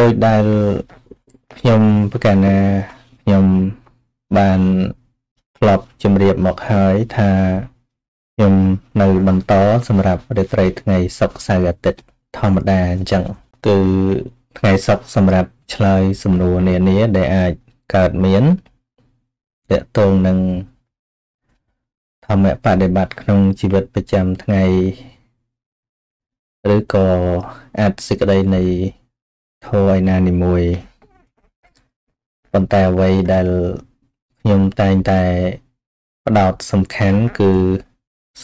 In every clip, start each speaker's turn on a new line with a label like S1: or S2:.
S1: ដោយដែលខ្ញុំប្រកាសណាខ្ញុំបានធ្លាប់ជម្រាបមកហើយថាខ្ញុំនៅបន្តសម្រាប់រាត្រីថ្ងៃសុក្រសៅរ៍អាទិត្យធម្មតាអញ្ចឹងគឺថ្ងៃសុក្រសម្រាប់ឆ្លើយសំណួរនានាដែលអាចកើតមានតកតងនឹងធម្មបដិបត្តិក្នុងជីវិតប្រចាំថ្ងៃឬក៏អាចសេចក្តីនៃ ធម៌ឯណានីមួយប៉ុន្តែអ្វីដែលខ្ញុំតែងតែផ្ដោតសំខាន់គឺ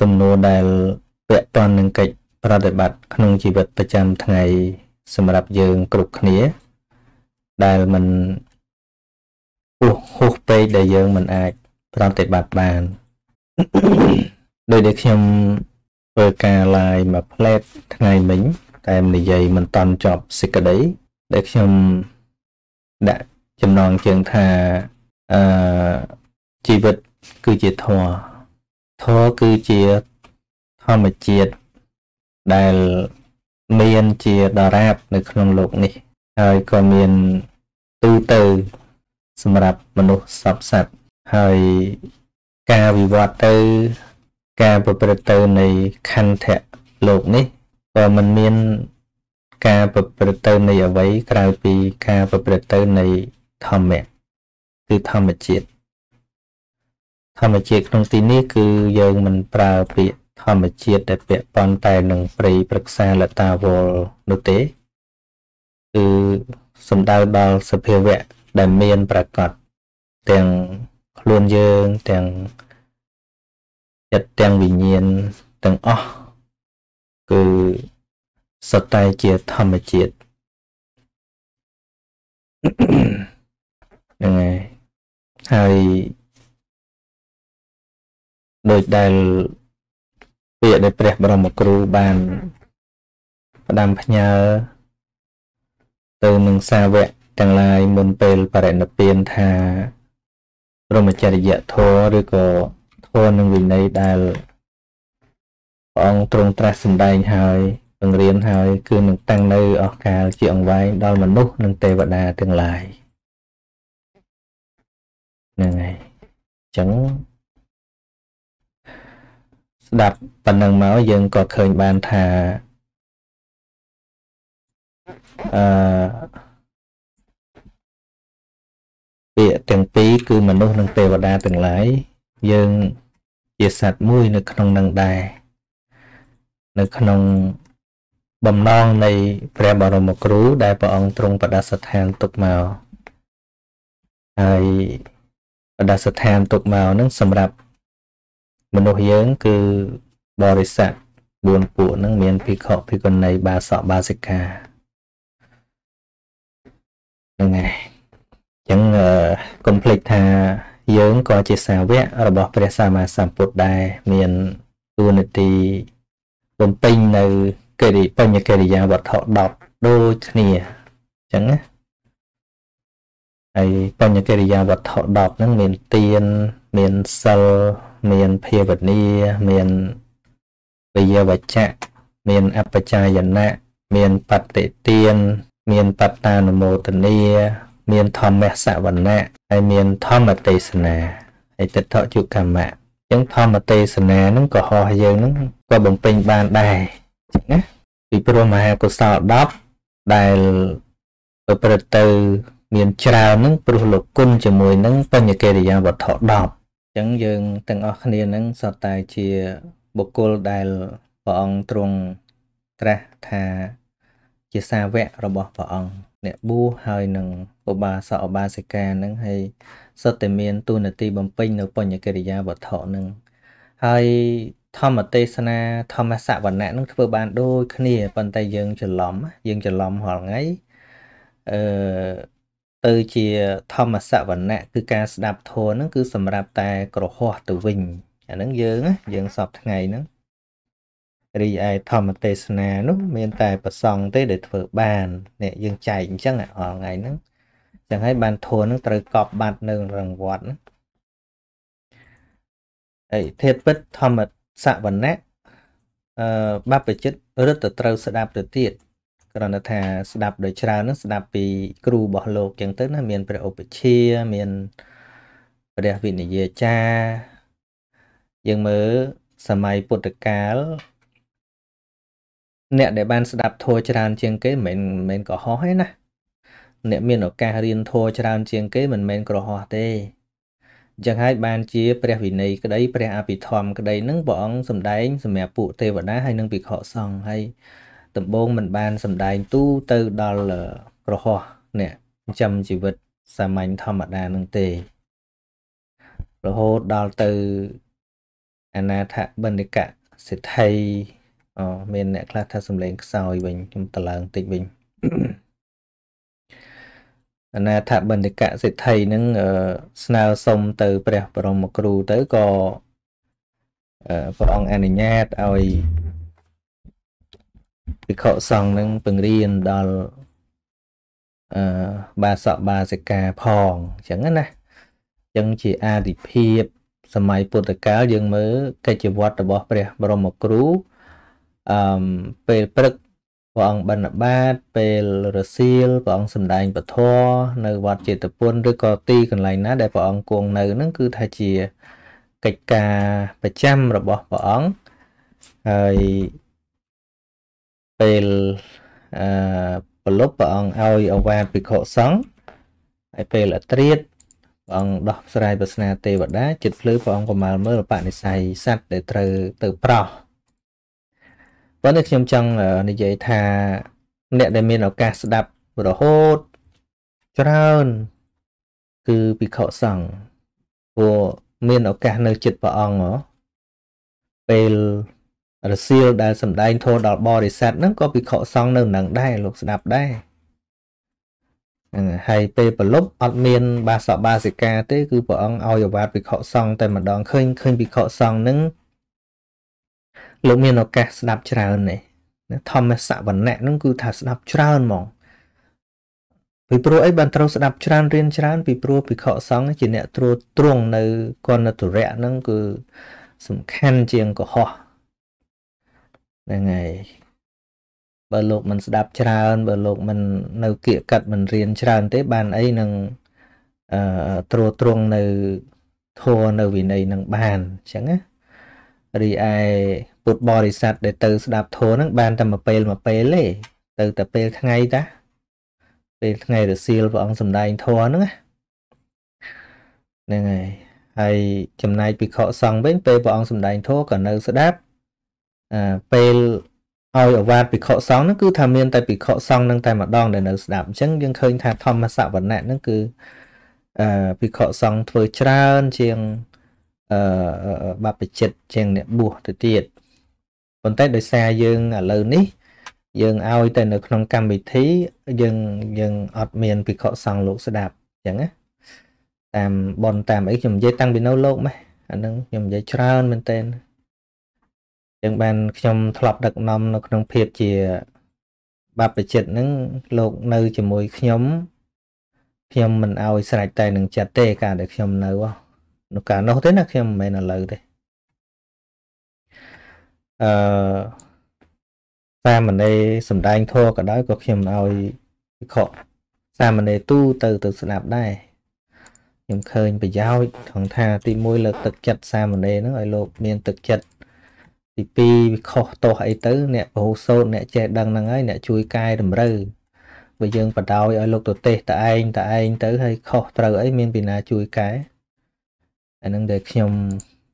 S1: សំណួរដែលពាក់ព័ន្ធនឹងកិច្ចប្រតិបត្តិក្នុងជីវិតប្រចាំថ្ងៃសម្រាប់យើងគ្រប់គ្នា ដែលมันពោះហួសពេកដែលយើងមិនអាចប្រតិបត្តិបានដោយដែលខ្ញុំធ្វើការ live មួយផ្លែតថ្ងៃមិញតែនិយាយមិនតន់ចប់សេចក្តី ដែលខ្ញុំដាក់ចំណងជើងថាអឺជីវិតគឺជាធម៌ធម៌គឺជាធម្មជាតិដែលមានជាដរាបនៅក្នុងโลกនេះ ហើយក៏មានទូទៅសម្រាប់មនុស្សសពសត្វហើយការវិវត្តទៅ ការប្រព្រឹត្តទៅនៃខន្ធៈលោកនេះក៏មិនមាន ការប្រព្រឹត្តទៅនៃអ្វីក្រៅពីការប្រព្រឹត្តទៅនៃធម្មៈគឺធម្មជាតិធម្មជាតិក្នុងទីនេះគឺយើងមិនប្រើពាក្យធម្មជាតិដែលពាក់ព័ន្ធតែនឹងព្រៃព្រឹក្សាលតាវលនោះទេគឺសំដៅដល់សភាវៈដែលមានប្រកបទាំងខ្លួនយើងទាំងចិត្តទាំងវិញ្ញាណទាំងអស់គឺ សុទ្ធតែជាធម្មជាតិហ្នឹងហើយហើយដូចដែលពាក្យដែលព្រះបរមគ្រូបានផ្ដាំផ្ញើទៅនឹងសាវកទាំងឡាយមុនពេលបរិនិព្វានថាព្រមចរិយធម៌ឬក៏ធម៌នឹងវិន័យដែលព្រះអង្គទ្រង់ត្រាស់សម្ដែងហើយ បង្រៀនហើយគឺនឹងតាំងនៅអស់កាលជាអង្វែងដល់មនុស្សនិងទេវតាទាំងឡាយហ្នឹងហើយអញ្ចឹងស្ដាប់ប៉ុណ្ណឹងមកយើងក៏ឃើញបានថាអឺពាក្យទាំងពីរគឺមនុស្សនិងទេវតាទាំងឡាយយើងជាសត្វមួយនៅក្នុងនឹងដែរនៅក្នុង បំណងនៃព្រះបរមគ្រូដែលព្រះអង្គទ្រង់បដិស្ថានទុកមកហើយបដិស្ថានទុកមកនឹងសម្រាប់មនុស្សយើងគឺបរិស័ទ4ពួកនឹងមានភិក្ខុភិក្ខុនីបាសកបាសិកាហ្នឹងហើយអញ្ចឹងកុំភ្លេចថាយើងក៏ជាសាវករបស់ព្រះសម្មាសម្ពុទ្ធដែរមានទួនាទីបំពេញនៅ កិរិបញ្ញកិរិយាវត្ថុ10ដូចគ្នាអញ្ចឹងណាហើយបញ្ញកិរិយាវត្ថុ10ហ្នឹងមានទៀនមានសិលមានភាវនាមានវិយវចៈមានអបចាយណៈមានបតិទានមានបត្តានុមោទនាមានធម្មសវណៈហើយមានធម្មទេសនាហើយទិដ្ឋជុកម្មៈអញ្ចឹងធម្មទេសនាហ្នឹងក៏ហោះយើងហ្នឹងក៏បំពេញបានដែរអញ្ចឹងណា ពីព្រោះមហាកុសល10ដែលប្រព្រឹត្តទៅមានច្រើនហ្នឹងព្រោះលោកគុណជាមួយនឹងបញ្ញកិរិយាវត្ថុ10អញ្ចឹងយើងទាំងអស់គ្នានឹងសុទ្ធតែជាបុគ្គលដែលព្រះអង្គទ្រង់ត្រាស់ថាជាសាវករបស់ព្រះអង្គអ្នកបួសហើយនឹងឧបាសកឧបាសិកានឹងហើយសុទ្ធតែមានទូនាទីបំពេញនៅបញ្ញកិរិយាវត្ថុនឹងហើយ ធម្មទេសនាធម្មសវណៈនឹងធ្វើបានដូចគ្នាប៉ុន្តែយើងច្រឡំយើងច្រឡំរាល់ថ្ងៃអឺទៅជាធម្មសវណៈគឺការស្ដាប់ធម៌ហ្នឹងគឺសម្រាប់តែក្រហោះទៅវិញអាហ្នឹងយើងយើងសពថ្ងៃហ្នឹងរីឯធម្មទេសនានោះមានតែប្រសងទេដែលធ្វើបាននេះយើងចែកអញ្ចឹងអល់ថ្ងៃហ្នឹងចឹងហើយបានធัวហ្នឹងត្រូវកប់បាត់នៅរង្វាត់ណាអីធេតុពិតធម្ម សវណៈអឺបព្វជិតរឹតទៅត្រូវស្ដាប់ទៅទៀតគ្រាន់តែថាស្ដាប់ដោយច្រើនហ្នឹងស្ដាប់ពីគ្រូរបស់លោកចឹងទៅណាមានព្រះឧបជាមានព្រះវិនិយាចារ្យយើងមើលសម័យពុទ្ធកាលអ្នកដែលបានស្ដាប់ធម៌ច្រើនជាងគេមិនមែនមិនក៏ហោះទេណាអ្នកមានឱកាសរៀនធម៌ច្រើនជាងគេមិនមែនក្រហោះទេអញ្ចឹងហើយបានជាព្រះវិន័យក្តីព្រះអភិធម្មក្តីនឹងព្រះអង្គសម្ដែងសម្រាប់ពួកទេវតាហើយនឹងភិក្ខុសង្ឃហើយដំបូងមិនបានសម្ដែងទូទៅដល់ក្រហោះអ្នកចិញ្ចឹមជីវិតសាមញ្ញធម្មតានឹងទេរហូតដល់ទៅអនាថបណ្ឌិកសិទ្ធិអូមានអ្នកខ្លះថាសំឡេងខ្សោយវិញខ្ញុំតឡើងតិចវិញ អនាថបណ្ឌិកសិទ្ធិនឹងស្នើសុំទៅព្រះបរមគ្រូទៅក៏ព្រះអង្គអនុញ្ញាតឲ្យភិក្ខុសង្ឃនឹងពង្រៀនដល់អឺបាសកបាសិកាផងអញ្ចឹងណាអញ្ចឹងជាអាទិភាពសម័យពុទ្ធកាលយើងមើលកិច្ចវត្តរបស់ព្រះបរមគ្រូអឺពេលព្រឹក ព្រះអង្គបណ្ឌបាតពេលរសៀលព្រះអង្គសម្ដែងពធនៅវត្តចេតពុនឬក៏ទីកន្លែងណា ដែលព្រះអង្គគង់នៅហ្នឹងគឺថាជាកិច្ចការប្រចាំរបស់ព្រះអង្គហើយពេលអឺប្រលប់ព្រះអង្គឲ្យអវាទភិក្ខុសង្ឃហើយពេលអត្រៀតព្រះអង្គដោះស្រាយប្រស្នាទេវតាចិត្តភ្លឺព្រះអង្គកមាលមើលបនិស័យសัตว์ដែលត្រូវទៅប្រោះ ប៉ុន្តែខ្ញុំចង់និយាយថា អ្នកដែលមានឱកាសស្ដាប់រហូតច្រើនគឺភិក្ខុសង្ឃព្រោះមានឱកាសនៅចិត្តព្រះអង្គពេលរសៀលដែលសម្ដែងធម៌ដល់បរិស័ទហ្នឹងក៏ភិក្ខុសង្ឃនៅនឹងដែរលោកស្ដាប់ដែរហ្នឹងហើយពេលប្រលប់អត់មាន បាសកបាសិកាទេគឺព្រះអង្គឲ្យអាវាតភិក្ខុសង្ឃតែម្ដងឃើញឃើញភិក្ខុសង្ឃហ្នឹង លោកមានឱកាសស្ដាប់ច្រើននេះធម្មសវណៈហ្នឹងគឺថាស្ដាប់ច្រើនហ្មងពីព្រោះអីបានត្រូវស្ដាប់ច្រើនរៀនច្រើនពីព្រោះភិក្ខុសង្ឃជាអ្នកត្រួតត្រងនៅកណតុរៈហ្នឹងគឺសំខាន់ជាងកុហកហ្នឹងហើយបើលោកមិនស្ដាប់ច្រើន បើលោកមិននៅគៀកកាត់មិនរៀនច្រើនទេបានអីនឹងអឺត្រួតត្រងនៅធัวនៅវិន័យនឹងបានអញ្ចឹងណារីឯ ពុទ្ធបរិស័ទដែលទៅស្ដាប់ធម៌ហ្នឹងបានតែមួយពេលមួយពេលទេទៅតែពេលថ្ងៃតាពេលថ្ងៃរសៀលព្រះអង្គសំដែងធម៌ហ្នឹងហ្នឹងហើយហើយចំណែកពិខុសង្ឃវិញពេលព្រះអង្គសំដែងធម៌ក៏នៅស្ដាប់អឺពេលឲ្យអវាទពិខុសង្ឃហ្នឹងគឺថាមានតែពិខុសង្ឃហ្នឹងតែម្ដងដែលនៅស្ដាប់អញ្ចឹងយើងឃើញថាធម្មសវណៈហ្នឹងគឺអឺពិខុសង្ឃធ្វើច្រើនជាងអឺបព្វជិតជាងអ្នកបួសទៅទៀត ប៉ុន្តែដោយសារយើងឥឡូវនេះយើងឲ្យតែនៅក្នុងកម្មវិធីយើងយើងអត់មានពិខុសង្ឃលោកស្ដាប់អញ្ចឹងណាតាមបនតាមអីខ្ញុំនិយាយតាំងពីនៅលោកម៉េះអានឹងខ្ញុំនិយាយច្រើនមែនតើចឹងបានខ្ញុំធ្លាប់ដឹកនាំនៅក្នុងភាពជាបព្វជិតហ្នឹងលោកនៅជាមួយខ្ញុំខ្ញុំមិនឲ្យស្រេចតែនឹងចិត្តទេ ការដែលខ្ញុំនៅនៅកាលនោះទេណាខ្ញុំមិនមែនឥឡូវទេ អឺសាមណេរសំដែងធម៌ក៏ដោយក៏ខ្ញុំឲ្យវិខសាមណេរទូទៅទៅស្ដាប់ដែរខ្ញុំឃើញប្រយោជន៍ថងថាទី1លើកទឹកចិត្តសាមណេរហ្នឹងឲ្យលោកមានទឹកចិត្តទី2វាខុសទោសអីទៅ អ្នកពហុសោតអ្នកចេះដឹងហ្នឹងហើយអ្នកជួយកែតម្រូវបើយើងបដ ாய் ឲ្យលោកទៅទេសតឯងតឯងទៅហើយខុសត្រូវអីមានពីណាជួយកែអានឹងដែលខ្ញុំ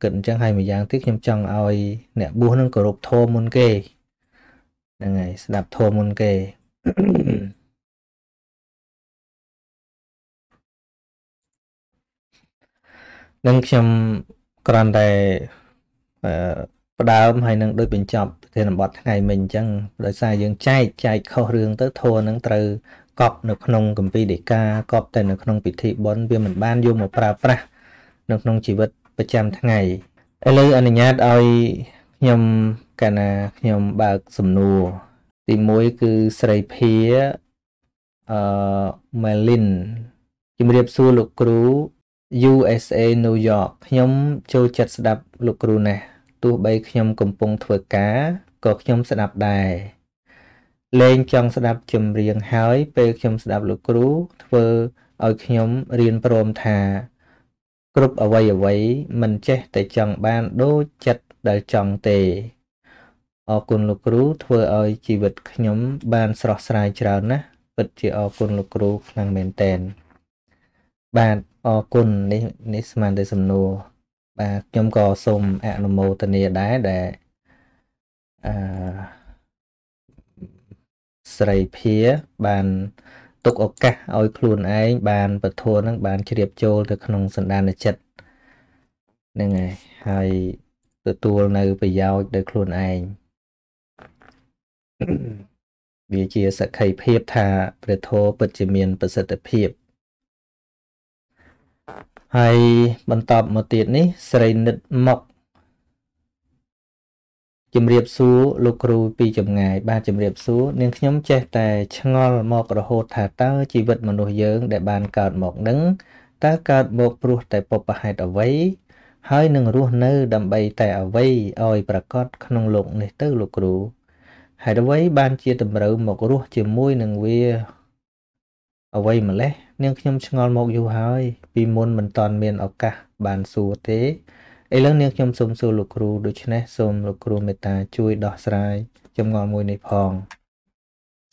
S1: គិតអញ្ចឹងហើយមួយយ៉ាងទៀតខ្ញុំចង់ឲ្យអ្នកបួសនឹងគោរពធម៌មុនគេហ្នឹងហើយស្ដាប់ធម៌មុនគេនឹងខ្ញុំគ្រាន់តែអឺផ្ដើមហើយនឹងដូចបញ្ចប់ប្រធានបទថ្ងៃមិញអញ្ចឹងដោយសារយើងចែកចែកខុសរឿងទៅធัวនឹងត្រូវកប់នៅក្នុងកម្ពីដេកាកប់តែនៅក្នុងពិធីបុណ្យវាមិនបានយកមកប្រើប្រាស់នៅក្នុងជីវិត ប្រចាំថ្ងៃឥឡូវអនុញ្ញាតឲ្យខ្ញុំកាលណាខ្ញុំបើកសំណួរទី1គឺស្រីភាអឺ Melin ជំរាបសួរលោកគ្រូ USA New York ខ្ញុំចូលចិត្តស្ដាប់លោកគ្រូណាស់ទោះបីខ្ញុំកំពុងធ្វើការក៏ខ្ញុំស្ដាប់ដែរលេងចង់ស្ដាប់ចម្រៀងហើយពេលខ្ញុំស្ដាប់លោកគ្រូធ្វើឲ្យខ្ញុំរៀនព្រមថា គ្រប់អវ័យអវ័យមិនចេះតែចង់បានដូចចិត្តដែលចង់ទេអរគុណលោកគ្រូធ្វើឲ្យជីវិតខ្ញុំ បានស្រស់ស្រាយច្រើនណាស់ពិតជាអរគុណលោកគ្រូខ្លាំងមែនតែនបាទអរគុណនេះនេះស្មានតែសំណួរបាទខ្ញុំក៏សូមអនុមោទនាដែរដែលអឺស្រីភាបាន ទុកឱកាសឲ្យខ្លួនឯងបានពធនឹងបានជ្រាបចូលទៅក្នុងសន្តានចិត្តហ្នឹងហើយហើយទទួលនៅប្រយោជន៍ដល់ខ្លួនឯងវាជាសក្ខីភាពថាព្រះធម៌ពិតជាមានប្រសិទ្ធភាពហើយបន្តមកទៀតនេះស្រីនិតមក ជំរាបសួរលោកគ្រូពីចម្ងាយបាទជំរាបសួរនាងខ្ញុំចេះតែឆ្ងល់មករហូតថាតើជីវិតមនុស្សយើងដែលបានកើតមកនឹងតើកើតមកព្រោះតែបបហេតុអ្វីហើយនឹងរស់នៅដើម្បីតែអ្វីឲ្យប្រកបក្នុងលោកនេះទៅលោកគ្រូហេតុអ្វីបានជាតម្រូវមករស់ជាមួយនឹងវាអ្វីម្លេះនាងខ្ញុំឆ្ងល់មកយូរហើយពីមុនមិនតាន់មានឱកាសបានសួរទេ ឥឡូវនាងខ្ញុំសូមសួរលោកគ្រូដូច្នេះសូមលោកគ្រូមេត្តាជួយដោះស្រាយចម្ងល់មួយនេះផង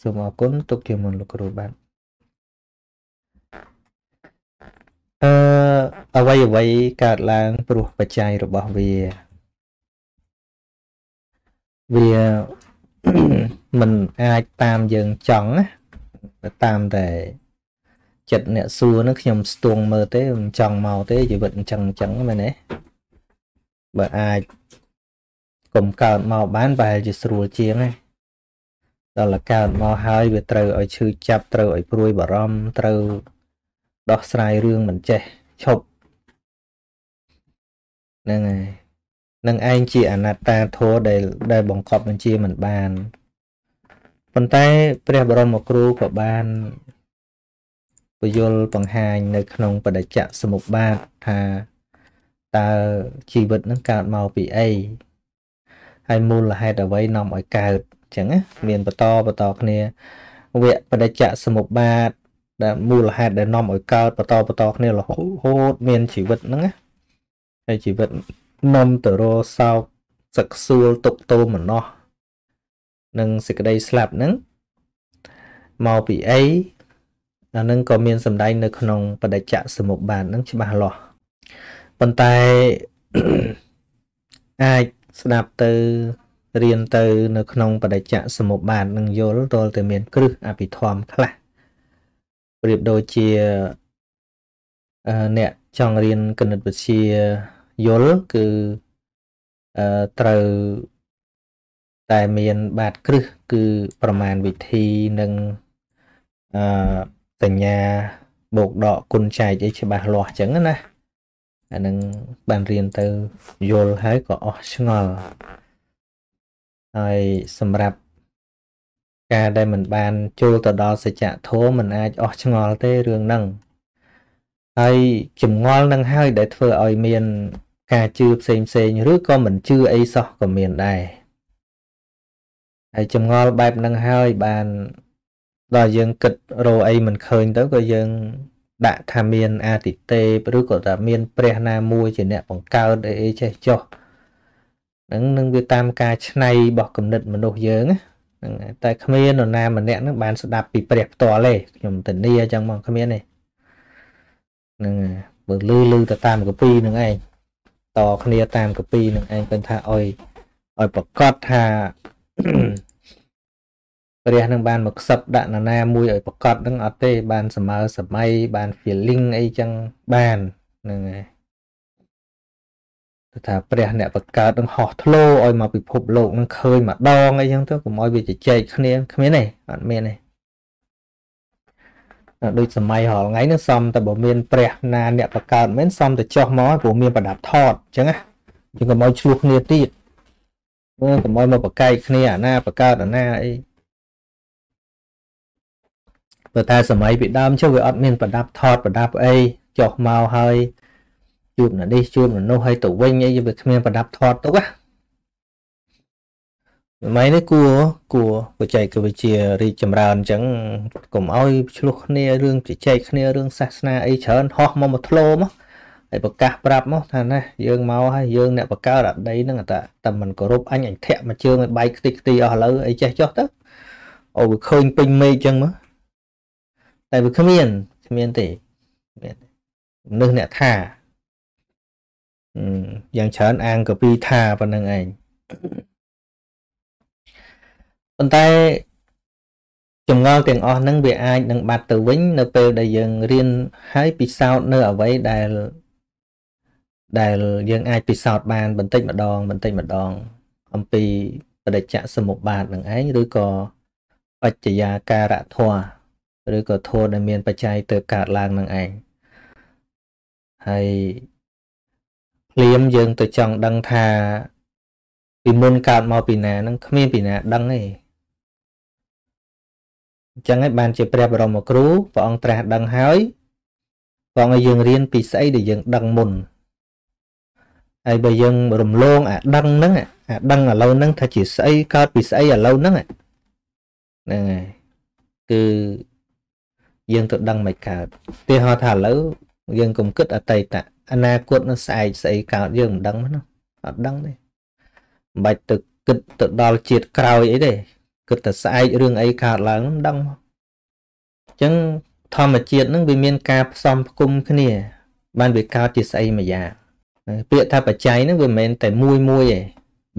S1: សូមអរគុណទុកជាមុនលោកគ្រូបាទអឺអ្វីអ្វីកើតឡើងព្រោះបច្ច័យរបស់វាវាមិនអាចតាមយើងចង់ណាតាមតែចិត្តអ្នកសួរនឹងខ្ញុំស្ទងមើលទេមិនចង់មកទេជីវិតអញ្ចឹងអញ្ចឹងមែនទេ បើអាចកុំកើតមកបានប្រហែលជាស្រួលជាងណាដល់កើតមកហើយវាត្រូវឲ្យឈឺចាប់ត្រូវឲ្យព្រួយបារម្ភត្រូវដោះស្រាយរឿងមិនចេះឈប់ហ្នឹងហើយនឹងឯងជាអនត្តាធម៌ដែលដែលបង្កប់បញ្ជាមិនបានប៉ុន្តែព្រះបរមគ្រូក៏បានពយល់បង្ហាញនៅក្នុងបដិច្ចសមុបបាទថា តើជីវិតនឹងកើតមកពីអីហើយមូលហេតុអ្វីនាំឲ្យកើតអញ្ចឹងណាមានបន្តបន្តគ្នាវគ្គបដិច្ចសមុបបាទដែលមូលហេតុដែលនាំឲ្យកើតបន្តបន្តគ្នារហូតមានជីវិតហ្នឹងណាហើយជីវិតនាំទៅរសោកសឹកសួលទុកទោមណោះនិងសេចក្តីស្លាប់ហ្នឹងមកពីអីអានឹងក៏មានសម្ដែងនៅក្នុងបដិច្ចសមុបបាទហ្នឹងច្បាស់លាស់ ប៉ុន្តែអាចស្ដាប់ទៅរៀនទៅ នៅក្នុងបដិច្ចសមុបបាទនឹងយល់តលតែមានគ្រឹះអភិធម្មខ្លះប្រៀបដូចជាអ្នកចង់រៀនគណិតវិទ្យាយល់គឺត្រូវតែមានបាតគ្រឹះគឺប្រមាណវិធីនិងអឺសញ្ញាបូកដកគុណចែកអីច្បាស់លាស់អញ្ចឹងណា អានឹងបានរៀនទៅយល់ហើយក៏អស់ឆ្ងល់ហើយសម្រាប់ការដែលមិនបានចូលទៅដល់សច្ចធម៌មិនអាចអស់ឆ្ងល់ទេរឿងហ្នឹងហើយចម្ងល់នឹងហើយដែលធ្វើឲ្យមានការជឿផ្សេងផ្សេងឬក៏មិនជឿអីសោះក៏មានដែរហើយចម្ងល់បែបហ្នឹងហើយបានដល់យើងគិតរកអីមិនឃើញទៅក៏យើង ដាក់ថាមានអាទិទេពឬក៏ថាមាន ព្រះណាមួយជាអ្នកបង្កើតអីអីចេះចោះហ្នឹងនឹងវាតាមការឆ្នៃរបស់គំនិតមនុស្សយើងហ្នឹងតែគ្មាននរណាម្នាក់ហ្នឹងបានស្ដាប់ពីព្រះផ្ទាល់ទេខ្ញុំធានាអញ្ចឹងមកគ្មានទេហ្នឹងបើលឺលឺទៅតាមកពីនឹងឯងតគ្នាតាមកពីនឹងឯងគិតថាអុយឲ្យប្រកាសថា ព្រះនឹងបានមកខ្សឹបដាក់នរណាមួយឲ្យប្រកាសនឹងអត់ទេបានសម័យសម័យបាន feeling អីចឹងបានហ្នឹងហើយថាព្រះអ្នកបង្កើតនឹងហោះធ្លោឲ្យមកពិភពលោកនឹងឃើញម្ដងអីចឹងទៅកុំឲ្យវាជជែកគ្នាគ្មានទេអត់មានទេដូចសម័យរាល់ថ្ងៃនឹងសំតែបើមានព្រះណាអ្នកបង្កើតមិនសំតែចោះមកព្រោះមានប្រដាប់ថតអញ្ចឹងណាជាងកុំឲ្យឆ្លោះគ្នាទៀតមើលកុំឲ្យមកប្រកែកគ្នាអាណាបង្កើតអាណាអី ព្រោះតែសម័យពីដើមចុះវាអត់មានប្រដាប់ថតប្រដាប់អីចុះមកហើយជួបនៅនេះជួបនៅនោះហើយទៅវិញអីវាគ្មានប្រដាប់ថតទុកណាសម័យនេះគួរគួរបច្ចេកវិទ្យារីកចម្រើនអញ្ចឹងកុំឲ្យឆ្លោះគ្នារឿងជជែកគ្នារឿងសាសនាអីច្រើនហោះមកមកធ្លោមកហើយប្រកាសប្រាប់មកថាណាយើងមកហើយយើងអ្នកបកើអដីហ្នឹងតែតែមិនគោរពអញអញធាក់មកជើងឲ្យបែកខ្ទេចខ្ទីអស់ឥឡូវអីចេះចុះទៅអូវាឃើញពេញមេឃអញ្ចឹងមក តែវាគ្មានគ្មានទេមានមនុស្សអ្នកថាយ៉ាងច្រើនអាងកពីថាប៉ុណ្្នឹងឯងប៉ុន្តែចម្ងល់ទាំងអស់ហ្នឹងវាអាចនឹងបាត់ទៅវិញ នៅពេលដែលយើងរៀនហើយពិសោធន៍នៅអ្វីដែលដែលយើងអាចពិសោធន៍បានបន្តិចម្ដង បន្តិចម្ដង អំពីបដិច្ចសមុបាទនឹងឯងឬក៏បច្ចយាការៈធម៌ ឬក៏ធម៌ដែលមានបច្ច័យទៅកើតឡើងនឹងឯងហើយភ្លាមយើងទៅចង់ដឹងថាពីមុនកើតមកពីណានឹងគ្មានពីណាដឹងទេអញ្ចឹងហើយបានជាព្រះបរមគ្រូព្រះអង្គត្រាស់ដឹងហើយព្រះអង្គឲ្យយើងរៀនពីស្អីដែលយើងដឹងមុនហើយបើយើងរំលងអាដឹងហ្នឹងអាដឹងឥឡូវហ្នឹងថាជាស្អីកើតពីស្អីឥឡូវហ្នឹងហ្នឹងហើយគឺ យើងទៅដឹងមិនកើតទីហោថាឥឡូវយើងកុំគិតអតីតអនាគតនឹងស្អែកស្អីកើតយើងមិនដឹងណាអត់ដឹងទេមិនបាច់ទៅគិតទៅដល់ជាតិក្រោយអីទេគិតតែស្អែករឿងអីកើតឡើងមិនដឹងអញ្ចឹងធម្មជាតិនឹងវាមានការផ្សំផ្គុំគ្នា បានវាកើតជាស្អីមួយយ៉ាងពាក្យថាបច្ច័យហ្នឹងវាមិនមែនតែមួយមួយទេ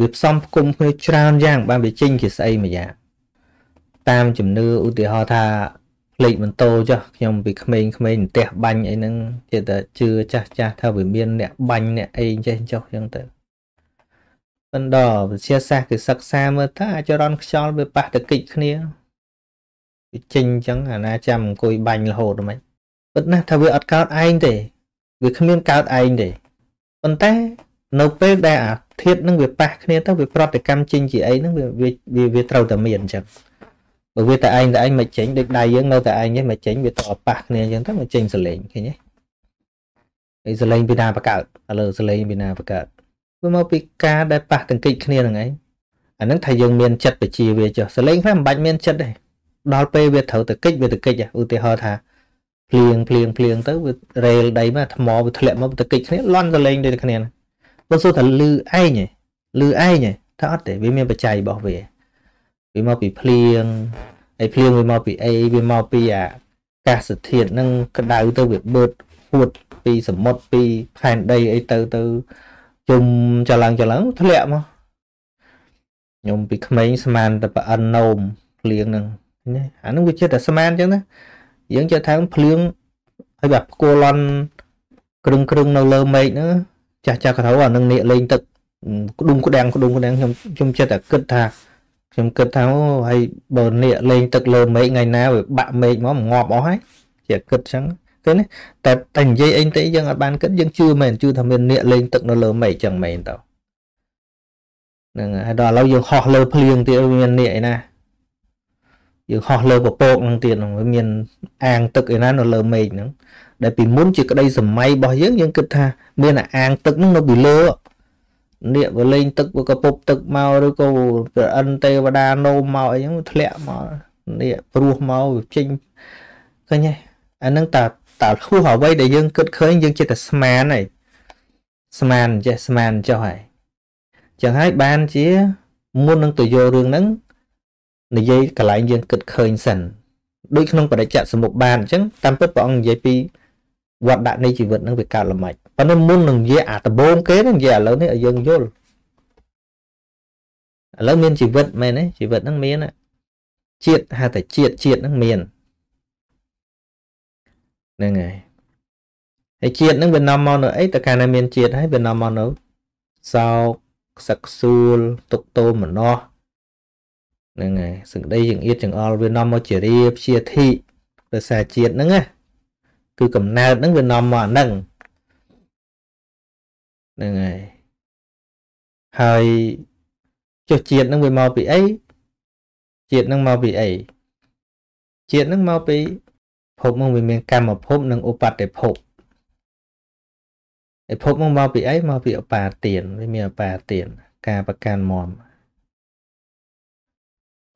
S1: វាផ្សំផ្គុំគ្នាច្រើនយ៉ាងបានវាចេញជាស្អីមួយយ៉ាងតាមជំនឿឧទាហរណ៍ថាផ្លេចម៉ូតូចុះខ្ញុំពីក្មេងៗផ្ទះបាញ់អីហ្នឹងជាតែជឿចាស់ចាស់ថាវាមានអ្នកបាញ់អ្នកអីចេះចុះអញ្ចឹងទៅបណ្ដោវិទ្យាសាស្ត្រគឺសិក្សាមើលថាអាចរន់ខ្យល់វាប៉ះទៅគិចគ្នាវាចេញអញ្ចឹងអាណាចាំអង្គុយបាញ់រហូតហ្មងពិតណាស់ថាវាអត់កើតឯងទេវាគ្មានកើតឯងទេប៉ុន្តែនៅពេលដែលអាធាតនឹងវាប៉ះគ្នាទៅវាប្រតិកម្មចេញជាអីហ្នឹងវាវាវាត្រូវតែមានអញ្ចឹង បើវាតែឯងតែឯងមិនចេញដូចដៃយើងនៅតែឯងទេមិនចេញវាតប៉ះគ្នាអញ្ចឹងទៅមកចេញសលេងឃើញទេហើយសលេងពីណាបកើតឥឡូវសលេងពីណាបកើតវាមកពីការដែលប៉ះទង្គិចគ្នាហ្នឹងឯងអាហ្នឹងថាយើងមានចិត្តបជាវាចុះសលេងខ្លះមិនបាច់មានចិត្តទេដល់ពេលវាត្រូវទៅកិច្ចវាទៅកិច្ចឧទាហរណ៍ថាភ្លៀងភ្លៀងភ្លៀងទៅវារេលដីមកថ្មវាធ្លាក់មកទៅកិច្ចគ្នាលន់សលេងដូចគ្នាបើសួរថាលឺឯងលឺឯងថាអត់ទេវាមានបច្ច័យរបស់វា វាមកពីភ្លៀងហើយភ្លៀងវាមកពីអីវាមកពីអាកាសធាតុនឹងក្តៅទៅវាបឺតហួតពីសមុទ្រពីផែនដីអីទៅទៅជុំចលងចលងធ្លាក់មកខ្ញុំពីក្មេងស្មានតែប្រអិនណូមភ្លៀងហ្នឹងអានឹងវាចិត្តតែស្មានអញ្ចឹងណាយើងចិត្តថាភ្លៀងហើយបែបផ្គួលន់គ្រឹងគ្រឹងនៅលើមេឃហ្នឹងចាស់ចាស់ក្រៅអានឹងនេះលេងទឹកក្ដុំក្ដាំងក្ដុំក្ដាំងខ្ញុំខ្ញុំចិត្តតែគិតថា ខ្ញុំគិតថាអូហើយបើនេះលេងទឹកលើមេឃថ្ងៃណាវាបាក់មេឃមកងាប់អស់ហើយជាគិតចឹងឃើញទេតែតែនិយាយអីទៅយើងអត់បានគិតយើងជឿមែនជឿថាមានអ្នកលេងទឹកនៅលើមេឃចឹងមែនតើហ្នឹងហើយដល់ឥឡូវយើងហោះលើភ្លៀងទៀតមានអ្នកឯណាយើងហោះលើពពកហ្នឹងទៀតហ្នឹងវាមានអាងទឹកឯណានៅលើមេឃហ្នឹងដែលពីមុនជាក្តីសម័យរបស់យើងយើងគិតថាមានអាងទឹកហ្នឹងនៅពីលើ នាគវាលេងទឹកវាក៏ពុបទឹកមកឬក៏ប្រអិនទេវតានោមមកអីហ្នឹងធ្លាក់មកនាគព្រោះមកវាចេញឃើញទេអាហ្នឹងតើតើហួសអ្វីដែលយើងគិតឃើញយើងចិត្តតែស្មានហើយស្មានចេះស្មានចុះហើយចឹងហើយបានជាមុននឹងទៅយករឿងហ្នឹងនិយាយកន្លែងយើងគិតឃើញសិនដូចក្នុងបរិច្ចសមុបបានអញ្ចឹងតាមពិតព្រះអង្គនិយាយពី វត្តដាក់នៃជីវិតនឹងវាកើតល្មិចប៉ុន្តែមុននឹងនិយាយអាដំបូងគេនឹងនិយាយឥឡូវនេះឲ្យយើងយល់ឥឡូវមានជីវិតមែនទេជីវិតហ្នឹងមានជាតិហៅតែជាតិជាតិហ្នឹងមានហ្នឹងហើយហើយជាតិហ្នឹងវានាំមកនៅអីតើកាលណាមានជាតិហើយវានាំមកនៅសោកសឹកសួលទុកទោមម្នោះហ្នឹងហើយសង្ដីចង្អៀតចង្អល់វានាំមកជារៀបជាធិដោយសារជាតិហ្នឹងណា គឺកំណើតហ្នឹងវានាំមកអាហ្នឹងហ្នឹងហើយហើយចុះជាតិហ្នឹងវាមកពីអីជាតិហ្នឹងមកពីអីជាតិហ្នឹងមកពីភពហ្នឹងវាមានកម្មភពនិងឧបត្តិភពឯភពហ្នឹងមកពីអីមកពីឧបាទានវាមានឧបាទានការប្រកាន់មម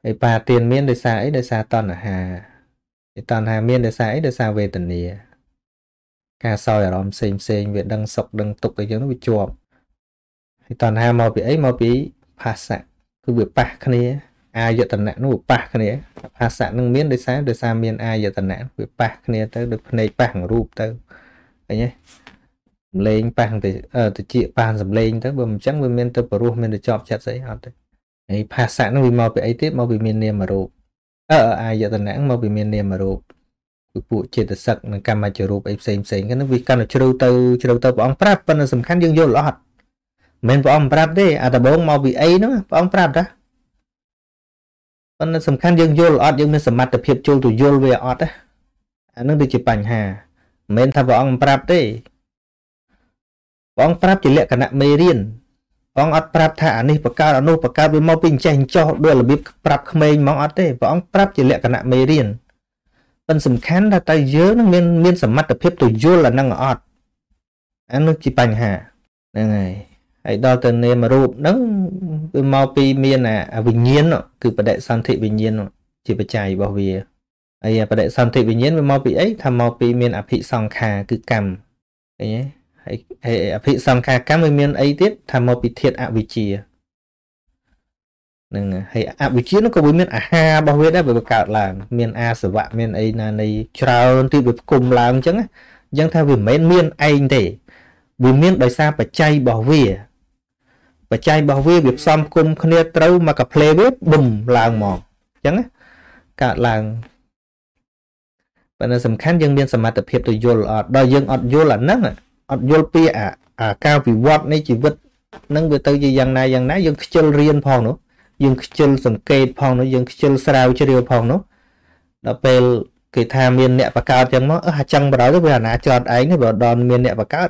S1: ហើយបាទានមានដោយសារអីដោយសារតណ្ហាហើយតណ្ហាមានដោយសារអីដោយសារវេទនា ការសោយអារម្មណ៍ផ្សេងផ្សេងវាដឹងសុខដឹងទុក្ខអីចឹងវាជាប់ហើយតណ្ហាមកពីអីមកពីភាសៈគឺវាប៉ះគ្នាអាយតនៈនោះវាប៉ះគ្នាភាសៈនឹងមានដោយសារដោយសារមានអាយតនៈវាប៉ះគ្នាទៅដូចភ្នែកប៉ះនឹងរូបទៅឃើញទេសំឡេងប៉ះទៅទៅជាប៉ះសំឡេងទៅបើមិនចឹងវាមានទៅបរោះមានទៅជាប់ចិត្តស្អីអត់ទេហើយភាសៈនោះវាមកពីអីទៀតមកពីមាននាមរូបអឺអាយតនៈមកពីមាននាមរូប គឺពួកចេតសិកនិងកម្មជ្ជរូបអីផ្សេងផ្សេងហ្នឹងវាកាន់តែជ្រៅទៅជ្រៅទៅព្រះអង្គប្រាប់ប៉ុន្តែសំខាន់យើងយល់អត់មិនព្រះអង្គប្រាប់ទេអាដបងមកពីអីហ្នឹងព្រះអង្គប្រាប់តាប៉ុន្តែសំខាន់យើងយល់អត់យើងមានសមត្ថភាពចូលទៅយល់វាអត់ណាអានឹងដូចជាបញ្ហាមិនមែនថាព្រះអង្គប្រាប់ទេព្រះអង្គប្រាប់ជាលក្ខណៈមេរៀនព្រះអង្គអត់ប្រាប់ថាអានេះបកើតអានោះបកើតវាមកពីអញ្ចេះអញ្ចោះដោយរបៀបប្រាប់ក្មេងហ្មងអត់ទេព្រះអង្គប្រាប់ជាលក្ខណៈមេរៀន ប៉ុន្តែសំខាន់ថាតើយើងនឹងមានមានសមត្ថភាពទៅយល់អានឹងអត់អានោះជាបញ្ហាហ្នឹងហើយហើយដល់ទៅនាមរូបហ្នឹងវាមកពីមានអាវិញ្ញាណគឺបដិសន្ធិវិញ្ញាណជាបច្ច័យរបស់វាហើយបដិសន្ធិវិញ្ញាណវាមកពីអីថាមកពីមានអភិសង្ខារគឺកម្មឃើញទេហើយអភិសង្ខារកម្មវាមានអីទៀតថាមកពីធាតុអវិជ្ជា នឹងហើយអវិជ្ជានោះក៏វាមានអាហាររបស់វាដែរវាកើតឡើងមានអាសវៈមានអីណានៃច្រើនទីវាផ្គុំឡើងអញ្ចឹងអញ្ចឹងថាវាមិនមែនមានឯងទេវាមានដោយសារបច្ច័យរបស់វាបច្ច័យរបស់វាវាផ្សំគុំគ្នាត្រូវមកកាផ្លេវាប៊ុំឡើងមកអញ្ចឹងកើតឡើងប៉ុន្តែសំខាន់យើងមានសមត្ថភាពទៅយល់អត់ដល់យើងអត់យល់អាហ្នឹងអត់យល់ពីអាការវិវត្តនៃជីវិតនឹងវាទៅជាយ៉ាងណាយ៉ាងណាយើងខ្ជិលរៀនផងនោះ យើងខ្ជិលសង្កេតផងនោះយើងខ្ជិលស្រាវជ្រាវផងនោះដល់ពេលគេថាមានអ្នកបកើតចឹងមកអឺចឹងបដ ாய் ទៅវាអាណាចតឯងបើដល់មានអ្នកបកើត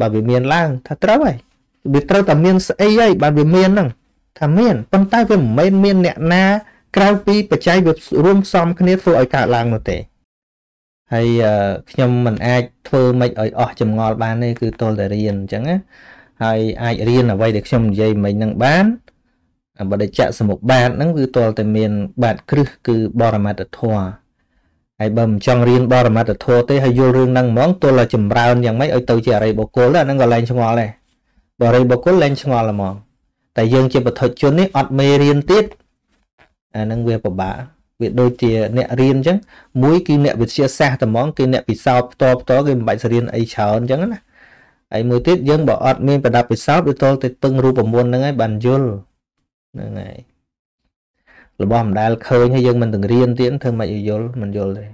S1: បើវាមានឡើងថាត្រូវហើយវាត្រូវតែមានស្អីហើយបាទវាមានហ្នឹងថាមានប៉ុន្តែវាមិនមែនមានអ្នកណាក្រៅពីបច្ច័យវារួមផ្សំគ្នាធ្វើឲ្យកើតឡើងនោះទេហើយខ្ញុំមិនអាចធ្វើមិនឲ្យអស់ចម្ងល់បានទេគឺទល់តែរៀនអញ្ចឹងណាហើយអាចរៀនអ្វីដែលខ្ញុំនិយាយមិញនឹងបាន បដិច្ចសមុបបាទហ្នឹងគឺទល់តែមានបាទគ្រឹះគឺបរមត្តធម៌ហើយបើមិនចង់រៀនបរមត្តធម៌ទេហើយយល់រឿងហ្នឹងហ្មងទល់តែចម្រើនយ៉ាងម៉េចឲ្យទៅជាអរិយបុគ្គលអាហ្នឹងក៏លែងឆ្ងល់ដែរបរិយបុគ្គលលែងឆ្ងល់ហ្មងតែយើងជាបុថុជននេះអត់មេរៀនទៀតអានឹងវាពិបាកវាដូចជាអ្នករៀនអញ្ចឹងមួយគឺអ្នកវិទ្យាសាស្ត្រតែហ្មងគឺអ្នកពិសោធន៍ផ្ទាល់ផ្ទាល់គេមិនបាច់រៀនអីច្រើនអញ្ចឹងណាហើយមួយទៀតយើងបើអត់មានប្រដាប់ពិសោធន៍វាទល់តែពឹងរូបមន្តហ្នឹងហើយបានយល់ ហ្នឹងហើយរបស់មិនដែលឃើញហើយយើងមិនទាំងរៀនទៀតធ្វើមិនឲ្យយល់មិនយល់ទេ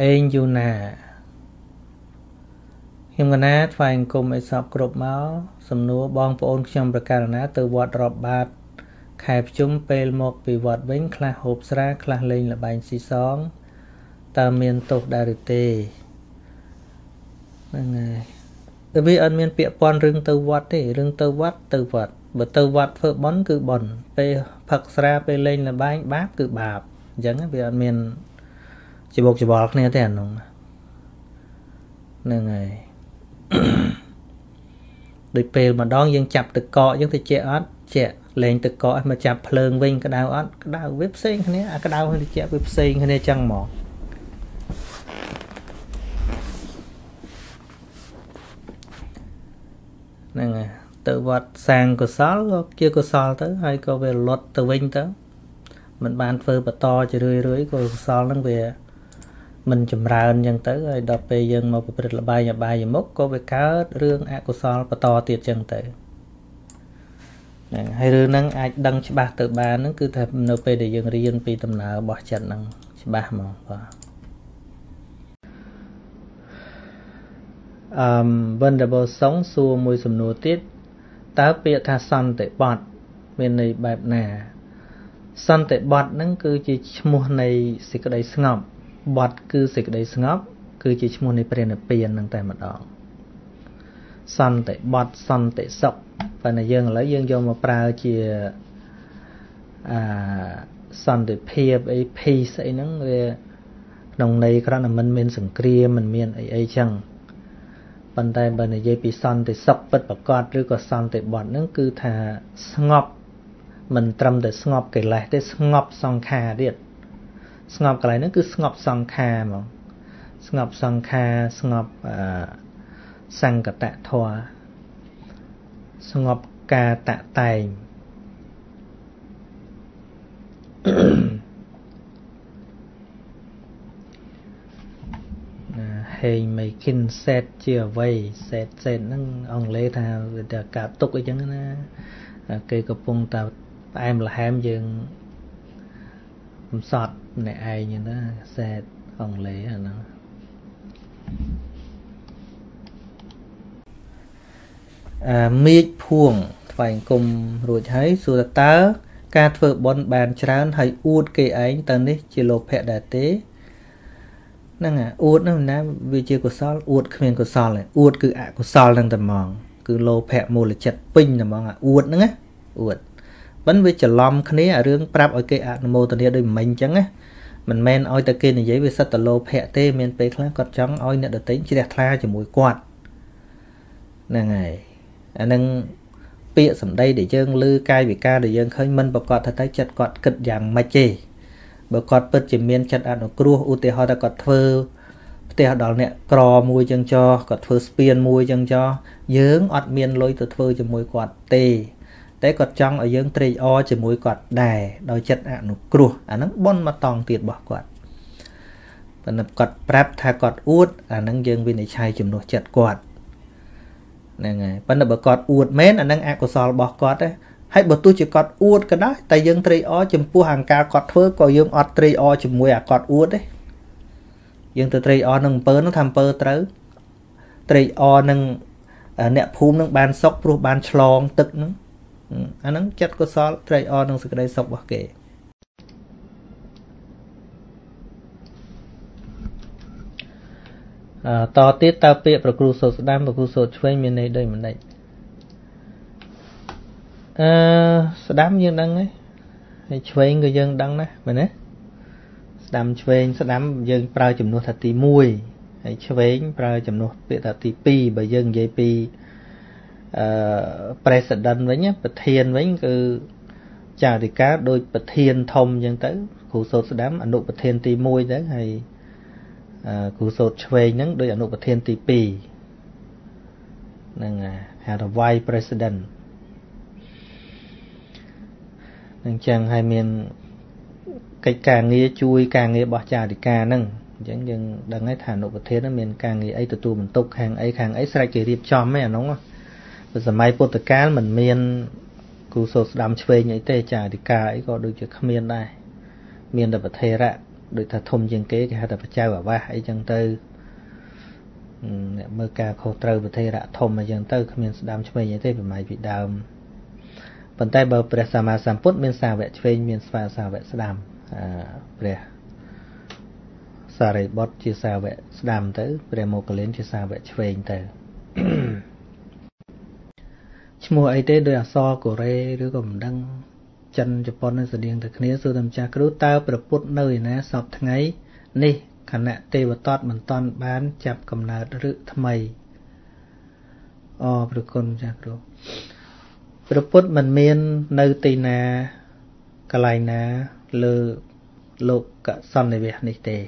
S1: អេងយូណាខ្ញុំកណាថ្វាយអង្គមឲ្យសពគ្រប់មកសំណួរបងប្អូនខ្ញុំប្រការណា ទៅវត្តរាប់បាតខែភ្ជុំពេលមកពីវត្តវិញខ្លះហូបស្រា ខ្លះលេងលបែងស៊ីសងតើមានទោសដែរឬទេហ្នឹងហើយតែវាអត់មានពាក្យពន់រឿងទៅវត្តទេរឿងទៅវត្តទៅវត្តបើទៅវត្តធ្វើបន់គឺបន់ពេលផឹកស្រាពេលលេងលបែងបាបគឺបាបអញ្ចឹងវាអត់មាន ច្បុកច្បល់គ្នាទេអានោះហ្នឹងហើយដូចពេលម្ដងយើងចាប់ទឹកកកយើងទៅជាអត់ជាលេងទឹកកកឲ្យមកចាប់ភ្លើងវិញក្តៅអត់ក្តៅវាផ្សេងគ្នាអាក្តៅហើយទៅជាវាផ្សេងគ្នាចឹងហ្មងហ្នឹងហើយទៅវត្តសាងកុសលក៏ជាកុសលទៅហើយក៏វាលត់ទៅវិញទៅមិនបានធ្វើបន្តជារឿយរឿយក៏កុសលហ្នឹងវា មិនចម្រើនអញ្ចឹងទៅហើយដល់ពេលយើងមកប្រព្រឹត្តលបាយអបាយមុខក៏វាកើតរឿងអកុសលបន្តទៀតអញ្ចឹងទៅហ្នឹងហើយរឿងហ្នឹងអាចដឹងច្បាស់ទៅបានហ្នឹងគឺថានៅពេលដែលយើងរៀនពីដំណើររបស់ចិត្តហ្នឹងច្បាស់ហ្មងបាទអឺ Venerable Song សួរមួយសំណួរទៀតតើពាក្យថាសន្តិបត្តិមានន័យបែបណា សន្តិបត្តិហ្នឹងគឺជាឈ្មោះនៃសេចក្តីស្ងប់ បត់គឺសេចក្តីស្ងប់ គឺជាឈ្មោះនៃព្រះនិព្វាននឹងតែម្ដងសន្តិបត្តិសន្តិសុខប៉ុន្តែយើងឥឡូវយើងយកមកប្រើជាអាសន្តិភាពអី peace អីហ្នឹងវាក្នុងន័យគ្រាន់តែមិនមានសង្គ្រាមមិនមានអីអីចឹងប៉ុន្តែបើនិយាយពីសន្តិសុខពិតប្រកបឬក៏សន្តិបត្តិហ្នឹងគឺថាស្ងប់មិនត្រឹមតែស្ងប់កិលេសទេស្ងប់សង្ខារទៀត ស្ងប់កន្លែងហ្នឹងគឺស្ងប់សង្ខារហ្មងស្ងប់សង្ខារស្ងប់អឺសង្កតធម៌ស្ងប់ការតតែងហេង making set ជាអ្វី set set ហ្នឹងអង់គ្លេសថាវាតែការទុកអីចឹងណាគេកំពុងតែផ្អែមល្ហែមយើង កំសត់ម្នាក់ឯងណា set អង់គ្លេសអាហ្នឹងអាមេឃភួងថ្វាយអង្គមរួចហើយសួរតើការធ្វើបុណ្យបានច្រើនហើយអួតគេឯងតើនេះជាលោភៈដែរទេហ្នឹងអាអួតហ្នឹងណាវាជាកុសលអួតគ្មានកុសលទេអួតគឺអកុសលហ្នឹងតែហ្មងគឺលោភៈមូលចិត្តពេញតែហ្មងអាអួតហ្នឹងណាអួត បិណ្ឌវាច្រឡំគ្នាអារឿងប្រាប់ឲ្យគេអនុមោទនាដូចមិញអញ្ចឹងណាមិនមែនឲ្យតែគេនិយាយវាសិតតលោភៈទេមានពេលខ្លះគាត់ចង់ឲ្យអ្នកដទៃជ្រះថ្លាជាមួយគាត់ហ្នឹងហើយអានឹងពាក្យសម្ដីដែលយើងឮកាយវិការដែលយើងឃើញមិនប្រកបថាតែចិត្តគាត់គិតយ៉ាងម៉េចទេបើគាត់ពិតជាមានចិត្តអនុគ្រោះឧទាហរណ៍ថាគាត់ធ្វើផ្ទះដល់អ្នកក្រមួយចឹងចោគាត់ធ្វើស្ពានមួយចឹងចោយើងអត់មានលុយទៅធ្វើជាមួយគាត់ទេ តែគាត់ចង់ឲ្យយើងត្រេកអរជាមួយគាត់ដែរដោយចិត្តអនុគ្រោះអាហ្នឹងបនមកតង់ទៀតរបស់គាត់ប៉ុន្តែគាត់ប្រាប់ថាគាត់អួតអាហ្នឹងយើងវិនិច្ឆ័យជំនួសចិត្តគាត់ហ្នឹងហើយប៉ុន្តែបើគាត់អួតមែនអាហ្នឹងអកុសលរបស់គាត់ទេហើយបើទោះជាគាត់អួតក៏ដោយតែយើងត្រេកអរចំពោះអង្ការគាត់ធ្វើក៏យើងអត់ត្រេកអរជាមួយអាគាត់អួតទេយើងទៅត្រេកអរនឹងអំពើនោះថាអំពើត្រូវត្រេកអរនឹងអ្នកភូមិនឹងបានសុខព្រោះបានឆ្លងទឹកហ្នឹង អាហ្នឹងចិត្តកុសលត្រេកអរនឹងសេចក្តីសុខរបស់គេអឺតទៀតតើពាក្យប្រគ្រូសូត្រស្ដាំប្រគ្រូសូត្រឆ្វេងមានន័យដូចម្ដេចអឺស្ដាំយើងដឹងហើយហើយឆ្វេងក៏យើងដឹងដែរមែនទេស្ដាំឆ្វេងស្ដាំយើងប្រើចំនួនថាទី1ហើយឆ្វេងប្រើចំនួនពាក្យថាទី2បើយើងនិយាយពី អឺ president វិញប្រធានវិញគឺចារិកាដូចប្រធានធំអញ្ចឹងទៅគ្រូសូត្រស្ដាំអនុប្រធានទី1ទៅហើយគ្រូសូត្រឆ្វេងហ្នឹងដូចអនុប្រធានទី2ហ្នឹងហៅថា vice president នឹងចឹងហើយមានកិច្ចការងារជួយការងាររបស់ចារិកាហ្នឹងអញ្ចឹងយើងដឹងហើយថាអនុប្រធានហ្នឹងមានការងារអីទទួលបន្ទុកខាងអីខាងអីស្រេចគេរៀបចំហ្នឹងអានោះ សម័យពុទ្ធកាលមិនមានគូសូត្រស្ដាំឆ្វេងអីទេចារិកាអីក៏ដូចជាគ្មានដែរមានតែប្រធេរៈដូចថាធំជាងគេគេហៅថាបច្ចៅអាវាសអីចឹងទៅអ្នកមើលការខុសត្រូវប្រធេរៈធំអីចឹងទៅគ្មានស្ដាំឆ្វេងអីទេប្រម៉ៃពីដើមប៉ុន្តែបើព្រះសម្មាសម្ពុទ្ធមានសាវកឆ្វេងមានស្វាសាវកស្ដាំព្រះសារីបុត្រជាសាវកស្ដាំទៅព្រះមោគលានជាសាវកឆ្វេងទៅ ឈ្មោះអីទេដោយអសរកូរ៉េឬក៏មិនដឹងចិនជប៉ុននឹងស្តៀងតែគ្នាសួរតែម្ចាស់គ្រូតើប្រពុតនៅឯណាសពថ្ងៃនេះគណៈទេវតតមិនតាន់បានចាប់កំណើតឬថ្មីអប្រគុណម្ចាស់គ្រូព្រះពុទ្ធមិនមាននៅទីណាកន្លែងណាលើលោកកសន្និវៈនេះទេ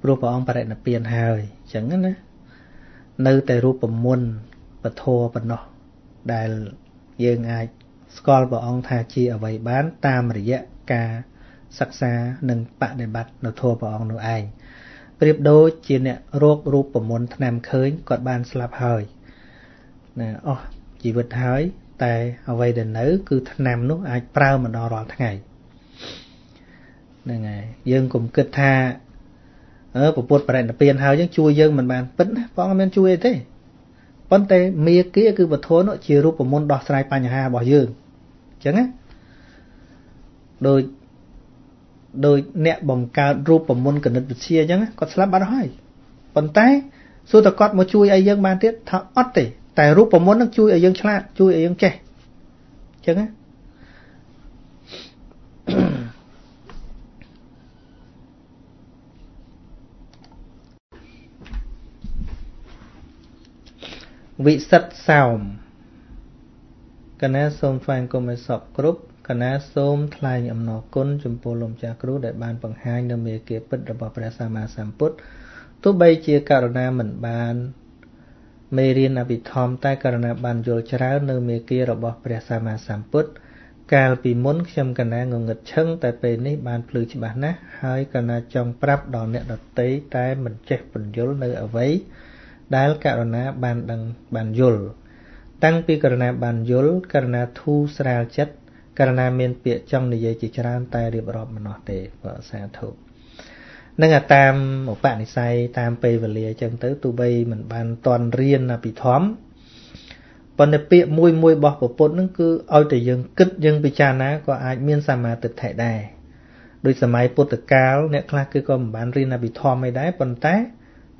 S1: ព្រោះព្រះអង្គបរិនិព្វានហើយអញ្ចឹងណានៅតែរូបមន្ត ពធប៉ុណ្ណោះដែលយើងអាចស្គាល់ព្រះអង្គថាជាអ្វីបាន តាមរយៈការសិក្សានិងបដិបត្តិនៅធម៌ព្រះអង្គនោះឯងប្រៀបដូចជាអ្នករោគរូបមន្តឆ្នាំឃើញគាត់បានស្លាប់ហើយណាអស់ជីវិតហើយ តែអ្វីដែលនៅ គឺឆ្នាំនោះអាចប្រើមកដល់រាល់ថ្ងៃហ្នឹងហើយយើងកុំគិតថាអឺពពុទ្ធបរិនិព្វានហើយយើងជួយយើងមិនបានពិតណាបងអត់មានជួយអីទេ ប៉ុន្តែមេគាគឺវធនោះជារូបមន្តដោះស្រាយបញ្ហារបស់យើងអញ្ចឹងណាដូច
S2: ដោយអ្នកបង្កើតរូបមន្តគណិតវិទ្យាអញ្ចឹងគាត់ស្លាប់បាត់ហើយប៉ុន្តែសួរតគាត់មកជួយឲ្យយើងបានទៀតថាអត់ទេតែរូបមន្តនឹងជួយឲ្យយើងឆ្លាតជួយឲ្យយើងចេះអញ្ចឹងណា វិសិទ្ធសោមកណាសូមថ្វាយគុំឲ្យសពគ្រប់កណាសូមថ្លែងអំណរគុណចំពោះលោកម្ចាស់គ្រូដែលបានបង្ហាញនៅមេគាពិតរបស់ព្រះសម្មាសម្ពុទ្ធទោះបីជាករណាមិនបានមេរៀនអភិធម្មតែករណាបានយល់ច្រើននៅមេគារបស់ព្រះសម្មាសម្ពុទ្ធកាលពីមុនខ្ញុំកណាងងឹតឈឹងតែពេលនេះបានភ្លឺច្បាស់ណាស់ហើយកណាចង់ប្រាប់ដល់អ្នកដតីតែមិនចេះពន្យល់នៅអ្វី ដែលករណាបានដឹងបានយល់តាំងពីករណាបានយល់ករណាធូរស្រាលចិត្តករណាមានពាក្យចង់និយាយជាច្រើនតែរៀបរាប់ម្នោះទេបើសាធុនឹងតាមឧបនិស្ស័យតាមពេលវេលាអញ្ចឹងទៅទោះបីមិនបានតន់រៀនអភិធម្មប៉ុន្តែពាក្យមួយមួយរបស់ពុទ្ធនឹងគឺឲ្យតែយើងគិតយើងពិចារណាក៏អាចមានសមាទិដ្ឋិដែរដោយសម័យពុទ្ធកាលអ្នកខ្លះគឺក៏មិនបានរៀនអភិធម្មអីដែរប៉ុន្តែ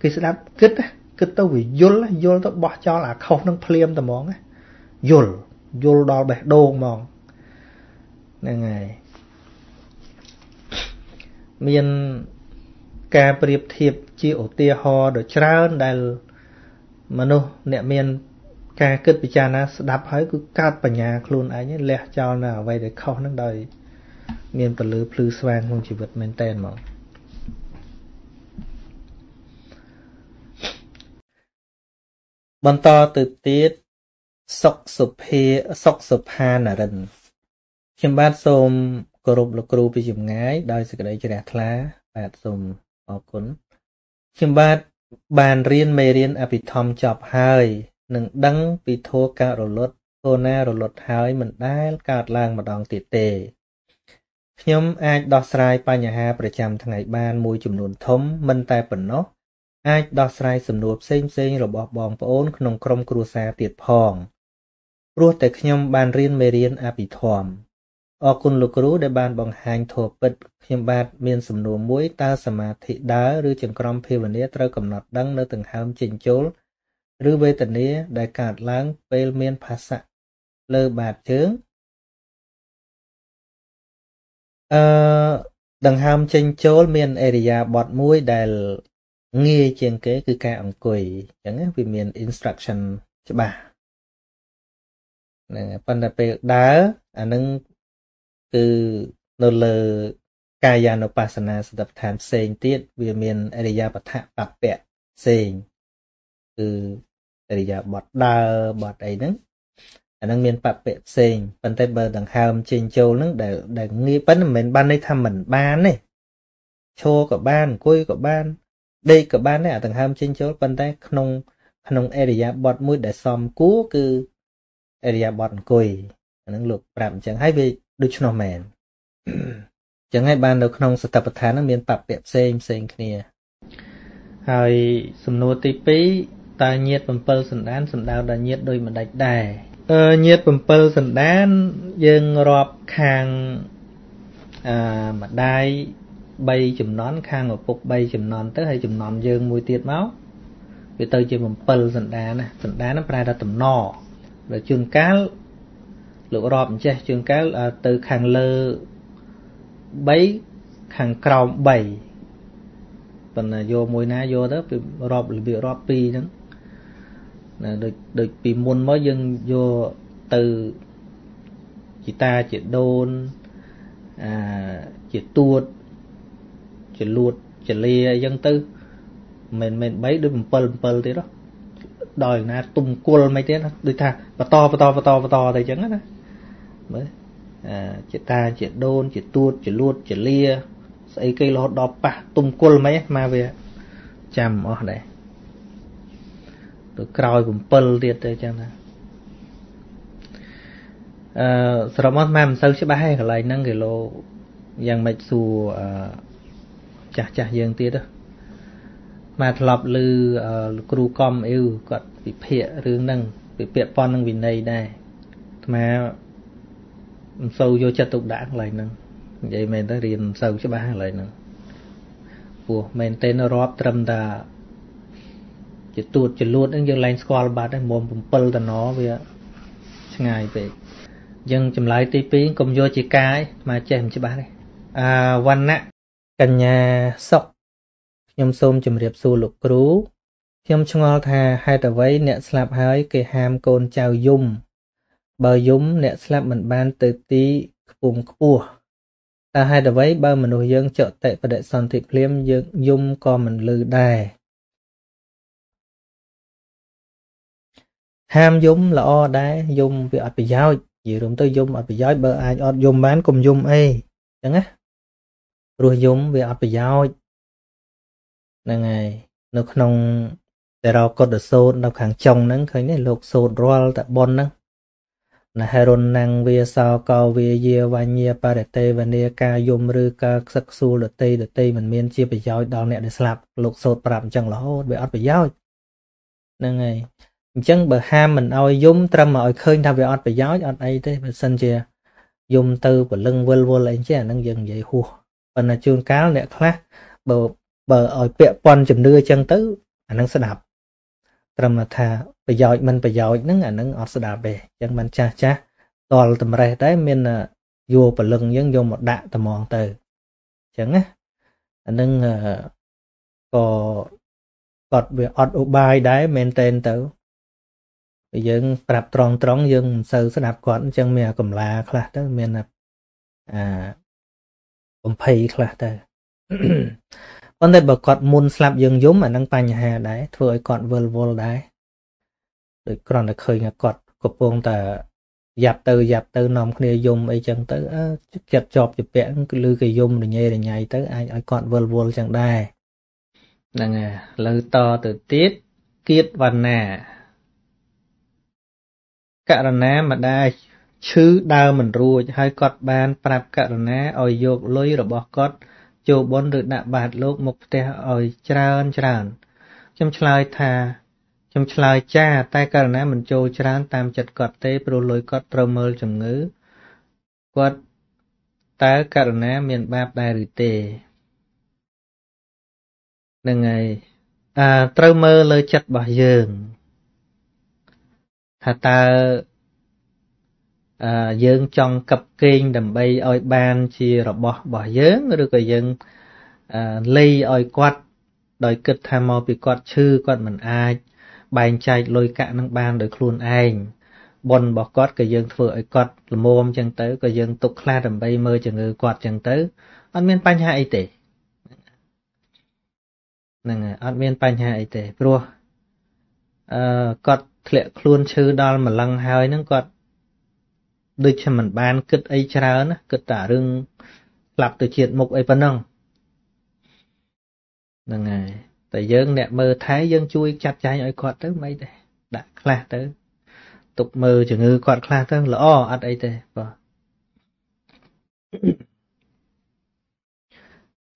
S2: គេស្ដាប់គិត គិតទៅវាយល់យល់ទៅបោះចោលអាខុសនឹងភ្លាមតែហ្មងយល់យល់ដល់បេះដូងហ្មងហ្នឹងហើយមានការប្រៀបធៀបជាឧទាហរណ៍ដ៏ច្រើនដែលមនុស្សអ្នកមានការគិតពិចារណាស្ដាប់ហើយគឺកើតបញ្ញាខ្លួនឯងលះចោលនៅអ្វីដែលខុសហ្នឹងដោយមានពលឺភ្លឺស្វាងក្នុងជីវិតមែនតែនមក បន្តទៅទៀតសុកសុភាសុកសុផានរិនខ្ញុំបាទសូមគោរពលោកគ្រូពីចម្ងាយដោយសេចក្តីជ្រះថ្លាបាទសូមអរគុណខ្ញុំបាទបានរៀនមេរៀនអភិធម្មចប់ហើយនឹងដឹងពីធัวការរលត់ធัวណារលត់ហើយមិនដែលកើតឡើងម្ដងទៀតទេខ្ញុំអាចដោះស្រាយបញ្ហាប្រចាំថ្ងៃបានមួយចំនួនធំមិនតែប៉ុណ្ណោះ អាចដោះស្រាយសំណួរផ្សេងផ្សេងរបស់បងប្អូនក្នុងក្រុមគ្រួសារទៀតផងព្រោះតែខ្ញុំបានរៀនមេរៀនអភិធម្មអរគុណលោកគ្រូដែលបានបង្ហាញធម៌ពិតខ្ញុំបាទមានសំណួរមួយតើសមាធិដើរឬចង្ក្រមភាវនាត្រូវកំណត់ដឹងនៅដង្ហើមចេញចូលឬវេទនាដែលកើតឡើងពេលមានភាសៈលើបាតជើងអឺដង្ហើមចេញចូលមានអេរិយាបថមួយដែល ងាយជាងគេគឺការអង្គុយអញ្ចឹងវាមាន instruction ច្បាស់ហ្នឹងប៉ុន្តែពេលដើរអានឹងគឺនៅលើកាយានុបស្សនាសតិប្បដ្ឋានផ្សេងទៀតវាមានអរិយាបថៈបពៈផ្សេងគឺអរិយាបថដើរបថអីហ្នឹងអាហ្នឹងមានបពៈផ្សេងប៉ុន្តែបើដង្ហើមចេញចូលហ្នឹងដែលដែលងាយប៉ុន្តែមិនមែនបានន័យថាមិនបានទេឈរក៏បានអង្គុយក៏បាន ដេកក៏បានដែរអាដង្ហើមចេញចូលប៉ុន្តែក្នុងក្នុងអរិយាបថមួយដែលសមគួរគឺអរិយាបថអង្គុយអាហ្នឹងលោកប្រាប់អញ្ចឹងហើយវាដូច្នោះមែនអញ្ចឹងហើយបាននៅក្នុងសតបដ្ឋានហ្នឹងមានបព្វៈផ្សេងផ្សេងគ្នាហើយសំណួរទី2តើញាត7សន្តានសំដៅដល់ញាតដោយមិនដាច់ដែរអឺញាត7សន្តានយើងរាប់ខាងអឺម្ដាយ 3ចំនួនខាងឪពុក3ចំនួនទៅហើយចំនួនយើងមួយទៀតមកវាទៅជា7សន្តានណាសន្តានហ្នឹងប្រែថាតំណដល់ជួនកាលលោករាប់អញ្ចេះជួនកាលទៅខាងលើ3ខាងក្រោម3ប៉ុន្តែយកមួយណាយកទៅពីរាប់របៀបរាប់2ហ្នឹងណាដូចដូចពីមុនមកយើងយកទៅជីតាជាដូនអាជាទួត ជាលួតចលាអញ្ចឹងទៅមិនមែន3ដូច7 7ទៀតហ៎ដល់ណាទុំគុលមិនទៀតដូចថាបន្តបន្តបន្តបន្តទៅអញ្ចឹងណាមើលជាតាជាដូនជាទួតជាលួតជាលាស្អីគេរហូតដល់ប៉ះទុំគុលមិនមកវាចាំអស់ដែរទៅក្រោយ7ទៀតទៅអញ្ចឹងណាអឺសរុបមកមិនសូវច្បាស់ទេកន្លែងហ្នឹងគេលោយ៉ាងម៉េចសួរអឺ ចាស់ចាស់យើងទៀតមកធ្លាប់ឮលោកគ្រូកំអ៊ីវគាត់វិភាគរឿងហ្នឹងវិភាគប៉ុននឹងវិន័យដែរអាត្មាមិនសូវយកចិត្តទុកដាក់កន្លែងហ្នឹងនិយាយមែនទៅរៀនសូវច្បាស់ឥឡូវហ្នឹងព្រោះមែនទេរាប់ត្រឹមតាជាទួតចលួតហ្នឹងយើងឡើងស្គាល់បាត់ហើយមុំ7តំណវាឆ្ងាយពេកអញ្ចឹងចម្លើយទី2កុំយកជាកាយមកចេះមិនច្បាស់ទេអាវណ្ណៈ កញ្ញាសុកខ្ញុំសូមជម្រាបសួរលោកគ្រូខ្ញុំឆ្ងល់ថាហេតុអ្វីអ្នកស្លាប់ហើយគេហាមកូនចៅយំ បើយំអ្នកស្លាប់មិនបានទៅទីខ្ពង់ខ្ពស់តើហេតុអ្វីបើមនុស្សយើងចតិបដិសន្ធិភ្លាមយើងយំក៏មិនលឺដែរហាមយំល្អដែរយំវាអត់ប្រយោជន៍និយាយរួមទៅយំអត់ប្រយោជន៍បើអាចអត់យំបានកុំយំអីចឹងណា ព្រោះយំវាអត់ប្រយោជន៍ហ្នឹងហើយនៅក្នុងតែរកុដសោតនៅខាងចុងហ្នឹងឃើញទេលោកសោតរាល់តែប៉ុនហ្នឹងណហេរុនណងវាសោកោវាយាវញ្ញាបរិតេវនីការយំឬការខ្សឹកខ្សួលដតីដតីមិនមានជាប្រយោជន៍ដល់អ្នកដែលស្លាប់លោកសោតប្រាប់អញ្ចឹងរហូតវាអត់ប្រយោជន៍ហ្នឹងហើយអញ្ចឹងបើហាមមិនឲ្យយំត្រឹមឲ្យឃើញថាវាអត់ប្រយោជន៍អត់អីទេបើសិនជាយំទៅព្រលឹងវិលវល់អីចេះអាហ្នឹងយើងនិយាយហួស ប៉ុន្តែជួនកាលអ្នកខ្លះបើបើឲ្យពាក់ព័ន្ធជំនឿអញ្ចឹងទៅអាហ្នឹងស្ដាប់ត្រឹមថាប្រយោជន៍មិនប្រយោជន៍ហ្នឹងអាហ្នឹងអត់ស្ដាប់ទេអញ្ចឹងមិនចាស់ចាស់តលតម្រេះតែមានយកព្រលឹងយើងយកមកដាក់ត្មងទៅអញ្ចឹងណាអាហ្នឹងក៏គាត់វាអត់ឧបាយដែរមែនតែនទៅយើងប្រាប់ត្រង់ត្រង់យើងមិនសូវស្ដាប់គាត់អញ្ចឹងមានកម្លាខ្លះទៅមានអា បំភ័យខ្លះទៅប៉ុន្តែបើគាត់មុនស្លាប់យើងយំអានឹងបញ្ហាដែរធ្វើឲ្យគាត់វិលវល់ដែរដូចគ្រាន់តែឃើញគាត់កំពុងតែយ៉ាប់ទៅយ៉ាប់ទៅនាំគ្នាយំអីចឹងទៅចិត្តជាប់ជាពាក់គឺលឺគេយំរញ៉េរញ៉ៃទៅអាចឲ្យគាត់វិលវល់ចឹងដែរហ្នឹងហើយលើតទៅទៀតគៀតវណ្ណាករណាម្ដាយ ឈឺដើរមិនរួច ហើយគាត់បានប្រាប់ករណាឲ្យយកលុយរបស់គាត់ចូលបនឬដាក់បាតលោកមកផ្ទះឲ្យច្រើនច្រើនខ្ញុំឆ្លើយថាខ្ញុំឆ្លើយចាតែករណាមិនចូលច្រើនតាមចិត្តគាត់ទេព្រោះលុយគាត់ត្រូវមើលជំងឺគាត់តើករណាមានបាបដែរឬទេនឹងហើយអឺត្រូវមើលលើចិត្តរបស់យើងថាតើអឺ យើងចង់កັບកេងដើម្បីឲ្យបានជារបស់របស់យើងឬក៏យើងលៃឲ្យគាត់ដោយគិតថាមកពីគាត់ឈឺគាត់មិនអាចបែងចែកលុយកាក់នឹងបានដោយខ្លួនឯងប៉ុនរបស់គាត់ក៏យើងធ្វើឲ្យគាត់ល្មមចឹងទៅក៏យើងទុកខ្លះដើម្បីមើលជំងឺគាត់ចឹងទៅអត់មានបញ្ហាអីទេហ្នឹងហើយអត់មានបញ្ហាអីទេព្រោះអឺគាត់ធ្លាក់ខ្លួនឈឺដល់ម្លឹងហើយហ្នឹងគាត់ ដូចជាមិនបានគិតអីច្រើនណាគិតតែរឿងស្លាប់ទៅជាតិមុខអីប៉ុណ្ណឹងហ្នឹងហើយតែយើងអ្នកមើលថែយើងជួយចាត់ចែងឲ្យគាត់ទៅមិនទេដាក់ខ្លះទៅទុកមើលជំងឺគាត់ខ្លះទៅល្អអត់អីទេបាទ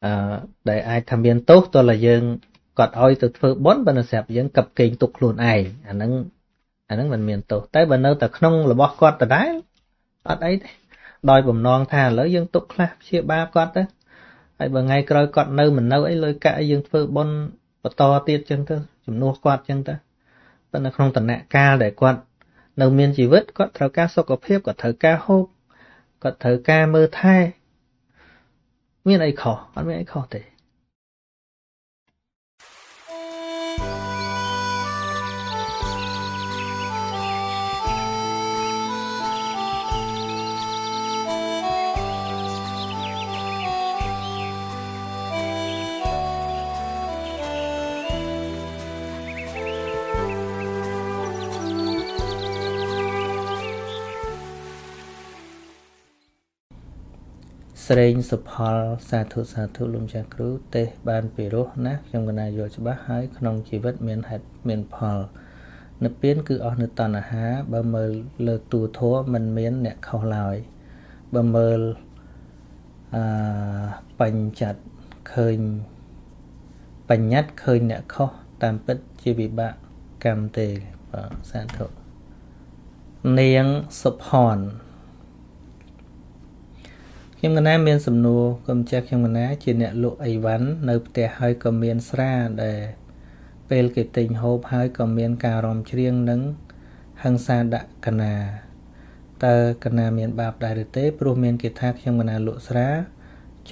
S2: អឺដែលអាចថាមានទោសតើយើងគាត់ឲ្យទៅធ្វើបុណ្យបើនៅស្រាប់យើងកັບកេងទុកខ្លួនឯងអាហ្នឹងអាហ្នឹងមិនមានទោសតែបើនៅតែក្នុងរបស់គាត់ដដែល អត់អីទេដោយបំណងថាឥឡូវយើងទុកខ្លះព្យាបាលគាត់ទៅហើយបើថ្ងៃក្រោយគាត់នៅមិននៅអីលុយកាក់ឲ្យយើងធ្វើបុណ្យបន្តទៀតចឹងទៅជំនួសគាត់ចឹងទៅប៉ុន្តែក្នុងតំណែងកាលដែលគាត់នៅមានជីវិតគាត់ត្រូវការសុខភាពគាត់ត្រូវការហូបគាត់ត្រូវការមើលថែមានអីខុសអត់មានអីខុសទេ ស្រេងសុផលសាធុសាធុលោកម្ចាស់គ្រូទេសបានពីរោះណាស់ខ្ញុំកណាយល់ច្បាស់ហើយក្នុងជីវិតមានហេតុមានផលនៅពៀនគឺអស់នៅតណ្ហាបើមើលលើទូធัวมันមានអ្នកខុសឡើយបើមើលអឺបញ្ចត្តឃើញបញ្ញត្តិឃើញអ្នកខុសតាមពិតជាវិបាកកម្មទេបាទសាធុនាងសុផន ខ្ញុំកណាមានសំណួរកុំចេះខ្ញុំកណាជាអ្នកលក់អីវ៉ាន់នៅផ្ទះហើយក៏មានស្រាដែលពេលគេទិញហូបហើយក៏មានការរំច្រៀងនិងហឹង្សាដាក់កណាតើកណាមានបាបដែរឬទេព្រោះមានគេថាខ្ញុំកណាលក់ស្រា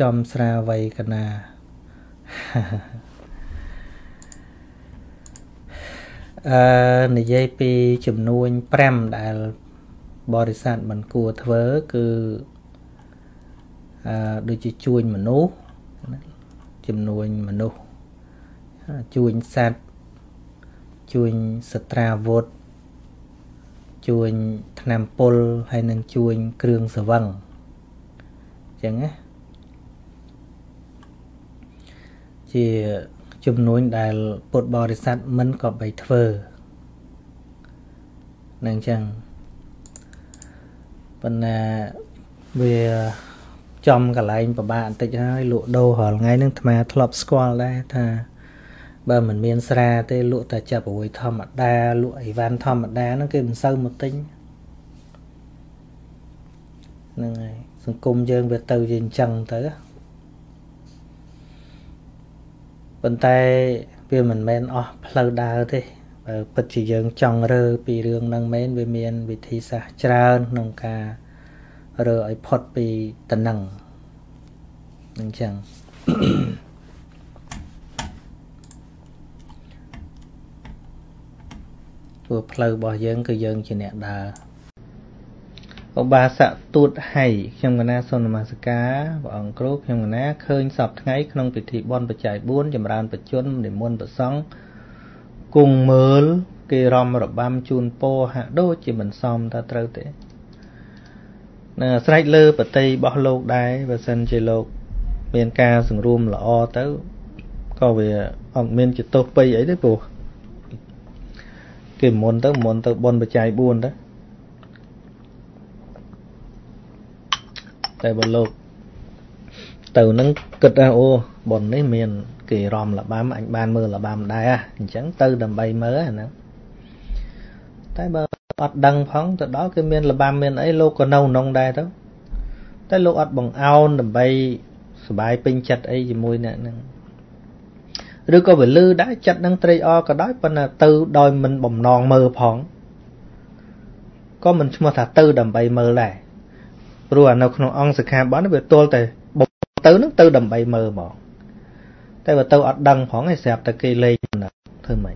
S2: ចំស្រាវ័យកណាអឺនិយាយពីចំនួន5ដែលបរិស័ទមិនគួរធ្វើគឺអឺ ដូចជាជួញមនុស្សចំនួនមនុស្សជួញសត្វជួញសត្រាវុធជួញថ្នាំពុលហើយនឹងជួញគ្រឿងសង្វឹងអញ្ចឹងណាជាចំនួនដែលពុទ្ធបរិស័ទមិនក៏បីធ្វើនឹងអញ្ចឹងប៉ុន្តែវា ចំកន្លែងពិបាកបន្តិចហើយលក់ដូររាល់ថ្ងៃហ្នឹងអាត្មាធ្លាប់ស្គាល់ដែរថាបើមិនមានស្រាទេលក់តែចាប់អួយធម្មតាលក់អីវ៉ាន់ធម្មតាហ្នឹងគេមិនសូវមកទិញហ្នឹងហើយសង្គមយើងវាទៅជាអញ្ចឹងទៅប៉ុន្តែវាមិនមែនអស់ផ្លូវដើរទេបើពិតជាយើងចង់រើពីរឿងហ្នឹងមែនវាមានវិធីសាស្ត្រច្រើនក្នុងការ រើឲ្យផុតពីតំណឹងអញ្ចឹងព្រោះផ្លូវរបស់យើង គឺយើងជាអ្នកដើរឧបាសកទូតហៃខ្ញុំកណាសូមនមស្ការព្រះអង្គគ្រូខ្ញុំកណាឃើញសពថ្ងៃក្នុងពិធីបុណ្យបច្ច័យ4ចម្រើនបជននិមន្តប្រសង់គង់មើល គេរំរបាំជូនពោហាក់ដូចជាមិនសមតើត្រូវទេ នឹងអាស្រេចលើបតីរបស់លោកដែរបើសិនជាលោក មានការសង្រួមល្អទៅក៏វាអត់មានជាទោសបីអីទេព្រោះគេមុនទៅមុនទៅបនបច្ច័យ4ទៅតែបើលោកទៅនឹងគិតថាអូបននេះមាន គេរំលបាំអញបានមើលលបាំដែរអញ្ចឹងទៅដើម្បីមើលហ្នឹងតែបើ អត់ដឹងផងទៅដល់គឺមានលបាំមានអីលោកក៏នៅក្នុងដែរទៅតែលោកអត់បង្អោនដើម្បីសบายពេញចិត្តអីជាមួយអ្នកហ្នឹងឬក៏វាលឺដែរចិត្តនឹងត្រេកអរក៏ដោយប៉ុន្តែទៅដោយមិនបំណងមើលផងក៏មិនឈ្មោះថាទៅដើម្បីមើលដែរព្រោះនៅក្នុងអង្គសិក្ខាបទវាទល់តែទៅនឹងទៅដើម្បីមើលហ្មងតែបើទៅអត់ដឹងផងឯស្រាប់តែគេលេងធ្វើម៉េច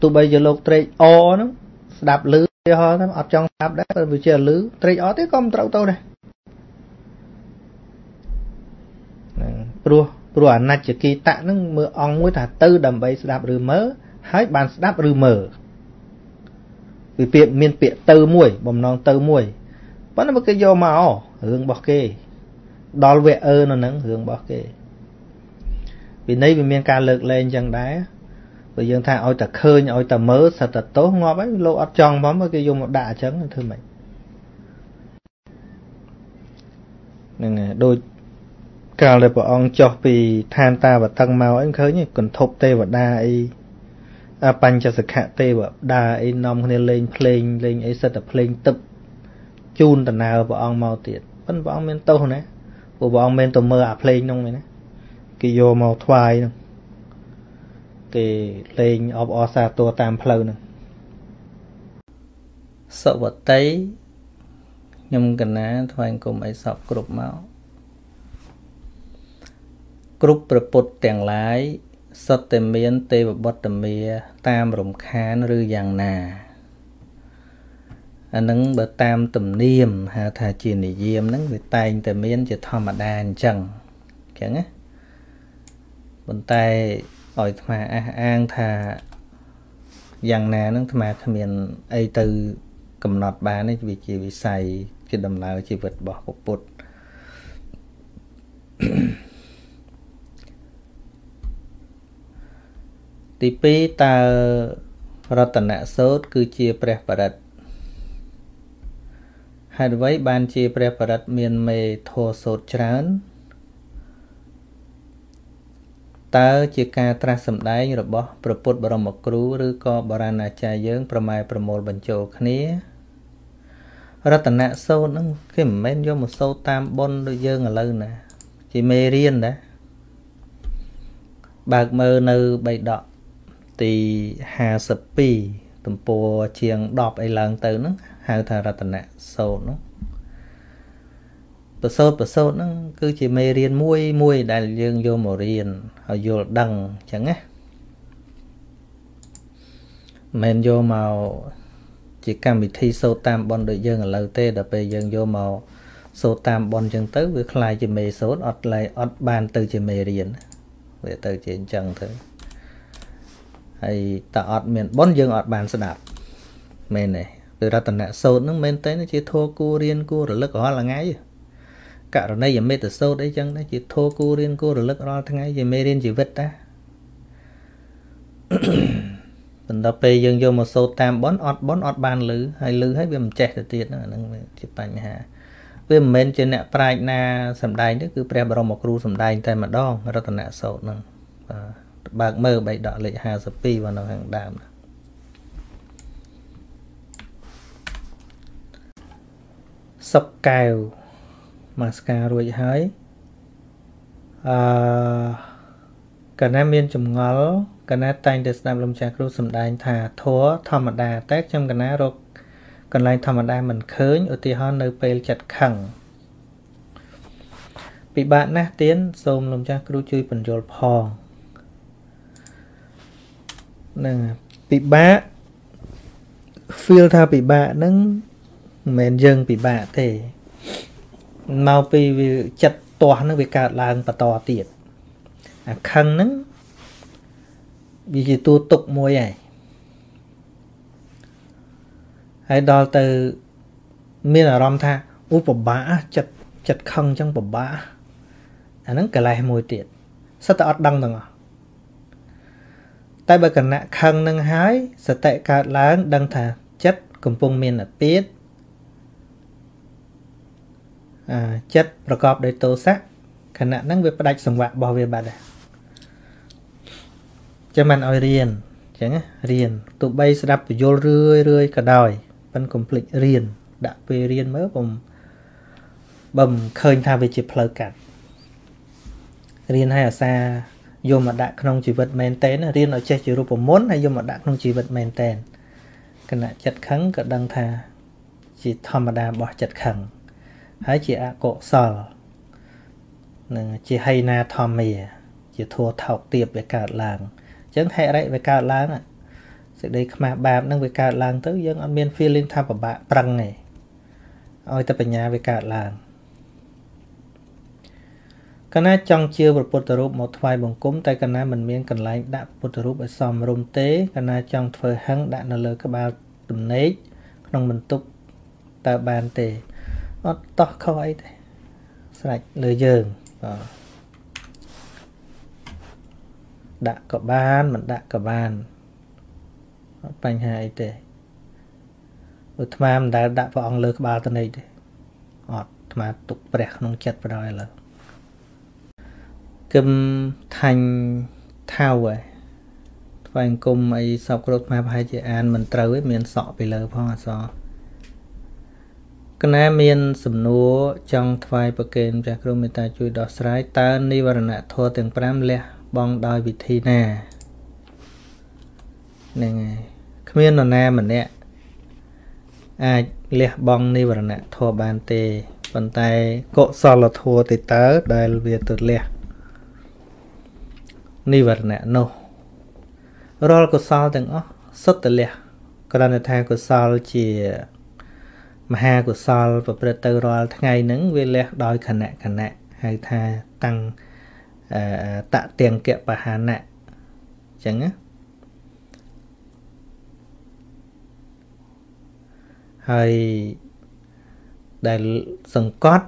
S2: ទោះបីជាលោកត្រេកអរហ្នឹង ស្ដាប់ឮហោហ្នឹងអត់ចង់ស្ដាប់ដែរបើវាជាឮត្រេកអរទេក៏មិនត្រូវទៅដែរព្រោះព្រោះអនច្ចគីតៈហ្នឹងមើលអង្គមួយថាទៅដើម្បីស្ដាប់ឬមើលហើយបានស្ដាប់ឬមើលវាពាក្យមានពាក្យទៅមួយ បំណងទៅមួយប៉ុន្តែបើគេយកមករឿងរបស់គេ ដល់វគ្គអឺនៅហ្នឹងរឿងរបស់គេវិន័យវាមានការលើកលែងចឹងដែរ បើយើងថាឲ្យតែឃើញឲ្យតែមើលសិតតែទោសងាប់ហើយលោកអត់ចង់ផងបើគេយកមកដាក់អញ្ចឹងធ្វើម៉េចហ្នឹងហើយដូចកាលដែលព្រះអង្គចុះពីឋានតាវតឹងមកអីឃើញកន្ធប់ទេវតាអីអបញ្ចសខៈទេវតាអីនាំគ្នាលេងភ្លេងលេងអីសិតតែភ្លេងទឹកជូនដំណើរព្រះអង្គមកទៀតប៉ុន្តែព្រះអង្គមានទោសណាព្រោះព្រះអង្គមានទៅមើលអាភ្លេងនោះមែនណាគេយកមកថ្វាយនោះ គេលេងអបអរសាទរតាមផ្លូវហ្នឹងសវតីខ្ញុំកណាថ្វាយគុំអីសពគ្រប់មកគ្រប់ប្រពុតទាំងឡាយសុទ្ធតែមានទេវបុត្រមាតាមរំខានឬយ៉ាងណាអានឹងបើតាមទំនៀមហៅថាជានិយមហ្នឹងវាតែងតែមានជាធម្មតាអញ្ចឹងអញ្ចឹងណាប៉ុន្តែ ឲ្យអាត្មាអះអាងថាយ៉ាងណាហ្នឹងអាត្មាគ្មានអីទៅកំណត់បានទេវាជាវិស័យជាដំណើរជីវិតរបស់ពុទ្ធទី2តើរតនសូត្រគឺជាព្រះបរិត្តហេតុអ្វីបានជាព្រះបរិត្តមានមេធោសូត្រច្រើន តើជាការត្រាស់សម្ដែងរបស់ព្រះពុទ្ធបរមគ្រូឬក៏បរាណាចារ្យយើង ប្រម៉ែប្រមូលបញ្ចូលគ្នារតនៈសូត្រហ្នឹងគេមិនមែនយកមកសូត្រតាមប៉ុនដូចយើងឥឡូវណា ជាមេរៀនណាបើកមើលនៅបៃដកទី52ទំព័រជាង10អីឡើងទៅហ្នឹងហៅថារតនៈសូត្រហ្នឹង ប្រសូតប្រសូតហ្នឹងគឺជាមេរៀនមួយមួយដែលយើងយកមករៀនឲ្យយល់ដឹងអញ្ចឹងណាមិនយកមកជាកម្មវិធីសូត្រតាមប៉ុនដូចយើងឥឡូវទេដល់ពេលយើងយកមកសូត្រតាមប៉ុនអញ្ចឹងទៅវាคล้ายជាមេសូត្រអត់ឡៃអត់បានទៅជាមេរៀនវាទៅជាអញ្ចឹងទៅហើយតើអត់មានប៉ុនយើងអត់បានស្ដាប់មែនទេពេលរតនៈសូត្រហ្នឹងមែនតើជាធัวគូរៀនគូរលឹករាល់ថ្ងៃ ករណីយមេតសូត្រអីចឹងដែរជាធัวគូរៀនគូរលឹករាល់ថ្ងៃជាមេរៀនជីវិតតាបន្ទាប់ពេលយើងយកមកសូត្រតាមប៉ុនអត់ប៉ុនអត់បានលឺហើយលឺហើយវាមិនចេះទៅទៀតហ្នឹងជាបញ្ហាវាមិនមែនជាអ្នកប្រាជ្ញណាសំដែងទេគឺព្រះបរមគ្រូសំដែងតែម្ដងរតនៈសូត្រហ្នឹងបាទបើកមើលបៃដកលេខ52បងនៅខាងដើមសុកកែវ មកស្ការរួចហើយអឺកណាមានចម្ងល់កណាតែងតែស្ដាប់លំចាស់គ្រូសំដែងថាធัวធម្មតាតែខ្ញុំកណារកកន្លែងធម្មតាមិនឃើញឧទាហរណ៍នៅពេលចិត្តខឹងពិបាកណាស់ទៀនសូមលំចាស់គ្រូជួយបញ្យល់ផងនឹងពិបាក feel ថាពិបាកហ្នឹងមិនមែនយើងពិបាកទេ មកពីវាចិត្តទាស់ហ្នឹងវាកើតឡើងបន្តទៀតអាខឹងហ្នឹងវាជាតួទុកមួយហើយហើយដល់ទៅមានអារម្មណ៍ថាអូពិបាកចិត្តចិត្តខឹងចឹងពិបាកអាហ្នឹងកលេសមួយទៀតសិតតែអត់ដឹងទាំងអស់តែបើគណៈខឹងនឹងហើយសតិកើតឡើងដឹងថាចិត្តកំពុងមានអាពាធអា ចិត្តប្រកបដោយទោសៈខណៈហ្នឹងវាផ្ដាច់សង្វាក់របស់វាបាត់ហើយចាំមិនឲ្យរៀនអញ្ចឹងរៀនទោះបីស្ដាប់ពយល់រឿយរឿយក៏ដោយប៉ិនកុំភ្លេចរៀនដាក់ពេលរៀនមើលបំបំឃើញថាវាជាផ្លូវកាត់រៀនឲ្យអាសាយកមកដាក់ក្នុងជីវិតមែនតែនរៀនឲ្យចេះជារូបមន្តហើយយកមកដាក់ក្នុងជីវិតមែនតែនគណៈចិត្តខឹងក៏ដឹងថាជាធម្មតារបស់ចិត្តខឹង ហើយជាអកុសលនឹងជាហីណាធម្មា ជាធัวថោកទាបវាកើតឡើងអញ្ចឹងហេរិវាកើតឡើងសេចក្តីខ្មាស់បាបនឹងវាកើតឡើងទៅយើងអត់មាន feeling ថាពិបាកប្រឹងទេឲ្យតែបញ្ញាវាកើតឡើងកណាចង់ជាព្រះពុទ្ធរូបមកថ្វាយបង្គំតែកណាមិនមានកន្លែងដាក់ពុទ្ធរូបឲ្យសមរម្យទេកណាចង់ធ្វើហឹងដាក់នៅលើក្បាលទំនេកក្នុងបន្ទប់តើបានទេ អត់តោះខុសអីទេស្រេចលើយើងបាទដាក់ក៏បានមិនដាក់ក៏បានអត់បញ្ហាអីទេឧថ្មមិនដែលដាក់ព្រះអង្គលើក្បាលតនេកទេអត់អាត្មាទុកព្រះក្នុងចិត្តបណ្ដោយឥឡូវគឹមថាញ់ថាវឯថ្វាយអង្គមអីសពគ្រប់អាត្មាប្រហែលជាអានមិនត្រូវឯមានសក់ពីលើផងអស កណាមានសំណួរចង់ថ្វាយប្រគេនព្រះគ្រូមេត្តាជួយដោះស្រាយតើនិវរណធម៌ទាំង5លះបង់ដោយវិធីណាហ្នឹងហើយគ្មាននរណាម្នាក់អាចលះបង់និវរណធម៌បានទេប៉ុន្តែកុសលធម៌ទេតើដែលវាទៅលះនិវរណៈនោះរាល់កុសលទាំងអស់សុទ្ធតែលះគ្រាន់តែថាកុសលជា មហាកុសលប្រព្រឹត្តទៅរាល់ថ្ងៃហ្នឹងវាលះដោយខណៈខណៈហៅថាតាំងតទាំងកបហានៈអញ្ចឹងណាហើយដែលសង្កត់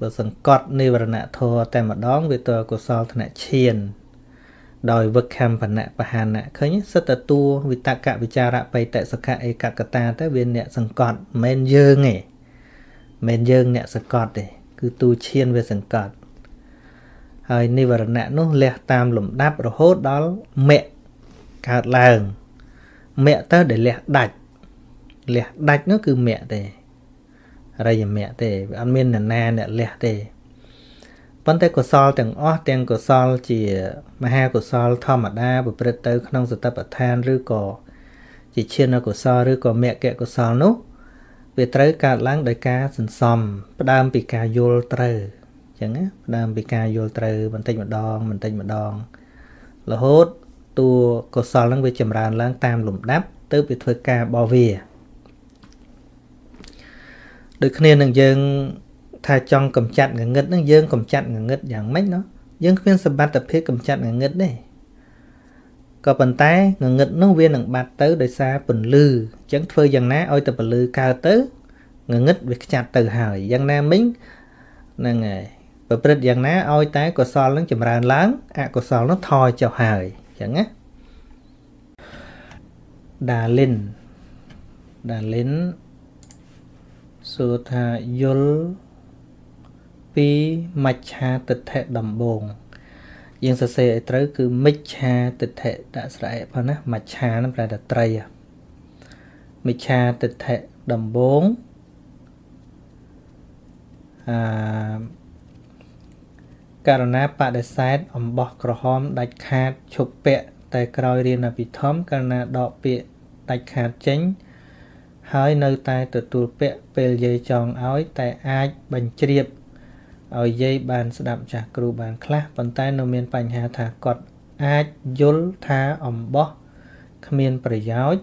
S2: បើសង្កត់និវរណធម៌តែម្ដងវាទៅកុសលធនៈឈាន ដោយវឹកខំបណៈបហានៈឃើញសិតតតួវិតកវិចារៈបៃតសកៈឯកកតាទៅវាអ្នកសង្កត់មិនយើងទេមិនយើងអ្នកសង្កត់ទេគឺទូឈានវាសង្កត់ហើយនិវរណៈនោះលះតាមលំដាប់រហូតដល់មគ្គកើតឡើងមគ្គទៅដែលលះដាច់លះដាច់នោះគឺមគ្គទេរិយមគ្គទេវាអត់មានអ្នកណាអ្នកលះទេ ប៉ុន្តែកុសលទាំងអស់ទាំងកុសលជាមហាកុសលធម្មតាប្រព្រឹត្តទៅក្នុងសតិប្បដ្ឋានឬក៏ជាឈានកុសលឬក៏មគ្គកុសលនោះវាត្រូវកើតឡើងដោយការសន្សំផ្ដើមពីការយល់ត្រូវអញ្ចឹងណាផ្ដើមពីការយល់ត្រូវបន្តិចម្ដងបន្តិចម្ដងរហូតតួកុសលនឹងវាចម្រើនឡើងតាមលំដាប់ទៅវាធ្វើការរបស់វាដូចគ្នានឹងយើង ថាចង់កម្ចាត់ងងឹតហ្នឹងយើងកម្ចាត់ងងឹតយ៉ាងម៉េចណោះយើងគ្មានសមត្ថភាពកម្ចាត់ងងឹតទេក៏ប៉ុន្តែងងឹតនោះវានឹងបាត់ទៅដោយសារពន្លឺអញ្ចឹងធ្វើយ៉ាងណាឲ្យតែពន្លឺកើតទៅងងឹតវាខ្ចាត់ទៅហើយយ៉ាងណាមិញហ្នឹងហើយប្រព្រឹត្តយ៉ាងណាឲ្យតែកុសលនឹងចម្រើនឡើងអកុសលនោះថយចុះហើយអញ្ចឹងណាដាលិនដាលិនសួរថាយល់ ពីមច្ឆាទិដ្ឋិដំបងយើងសរសេរឲ្យត្រូវគឺមិច្ឆាទិដ្ឋិដាក់ស្រែផងណាមច្ឆានឹងប្រែថាត្រីមិច្ឆាទិដ្ឋិដំបងអឺករណីបដិសេធអំបោះក្រហមដាច់ខាតឈប់ពាក់តែក្រោយរៀនអភិធម្មករណីដកពាក្យដាច់ខាតចេញហើយនៅតែទទួលពាក្យពេលយាយចង់ឲ្យតែអាចបញ្ជ្រាប ឲ្យយាយបានស្ដាប់ចាស់គ្រូបានខ្លះប៉ុន្តែនៅមានបញ្ហាថាគាត់អាចយល់ថាអំបោះគ្មានប្រយោជន៍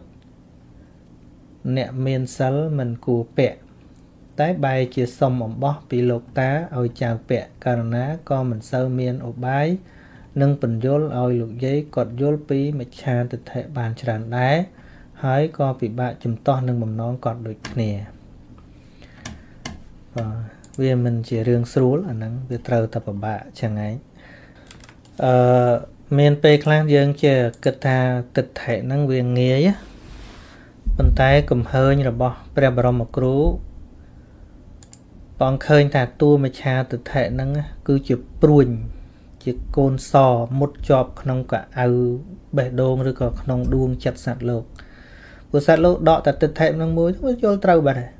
S2: អ្នកមានសិលមិនគួរពាក់តែបែរជាសុំអំបោះពីលោកតាឲ្យចៅពាក់ករណាក៏មិនសូវមានឧបាយនិងបញ្យលឲ្យលោកយាយគាត់យល់ពីមច្ឆាទិដ្ឋិបានច្រើនដែរហើយក៏ពិបាកជំទាស់នឹងបំណងគាត់ដូចគ្នាបាទ វាមិនជារឿងស្រួលអាហ្នឹងវាត្រូវតែពិបាកចឹងឯងអឺមានពេលខ្លះយើងជាគិតថាទិដ្ឋិហ្នឹងវាងាយប៉ុន្តែកំហើញរបស់ព្រះបរមគ្រូបងឃើញថាតួមច្ឆាទិដ្ឋិហ្នឹងគឺជាព្រួញជាកូនសមុតជាប់ក្នុងកៅអៅបេះដូងឬក៏ក្នុងដួងចិត្តសត្វលោកព្រោះសត្វលោកដកតែទិដ្ឋិហ្នឹងមួយទៅយល់ត្រូវបាត់ហើយ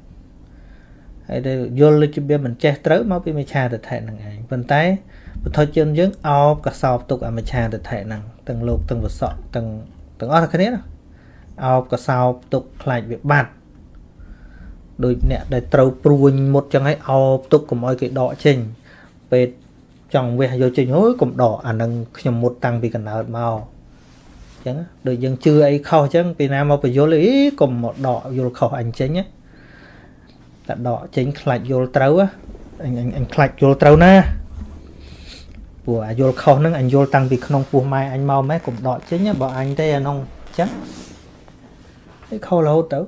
S2: ហើយដែលយល់ដូចជាវាមិនចេះត្រូវមកពីមិឆាទិដ្ឋិហ្នឹងឯងប៉ុន្តែពុទ្ធជនយើងអោបកសោបទុកអមិឆាទិដ្ឋិហ្នឹងទាំងលោកទាំងវសក់ទាំងទាំងអស់គ្នាណាអោបកសោបទុកខ្លាចវាបាត់ដូចអ្នកដែលត្រូវព្រួញមុតចឹងហើយអោបទុកកុំឲ្យគេដកចេញពេលចង់វះយកចេញហើយកុំដកអានឹងខ្ញុំមុតតាំងពីកណ្ដោតមកចឹងដូចយើងជឿអីខុសចឹងពីណាមកបញ្យល់អីកុំមកដកយល់ខុសអញចេញណា តែដកចេញខ្លាច់យល់ត្រូវអញអញខ្លាច់យល់ត្រូវណាព្រោះអាយល់ខុសហ្នឹងអញយល់តាំងពីក្នុងពោះម៉ែអញមកម៉ែកុំដកចេញបើអញទេអានោះចឹងឯខុសរហូតទៅ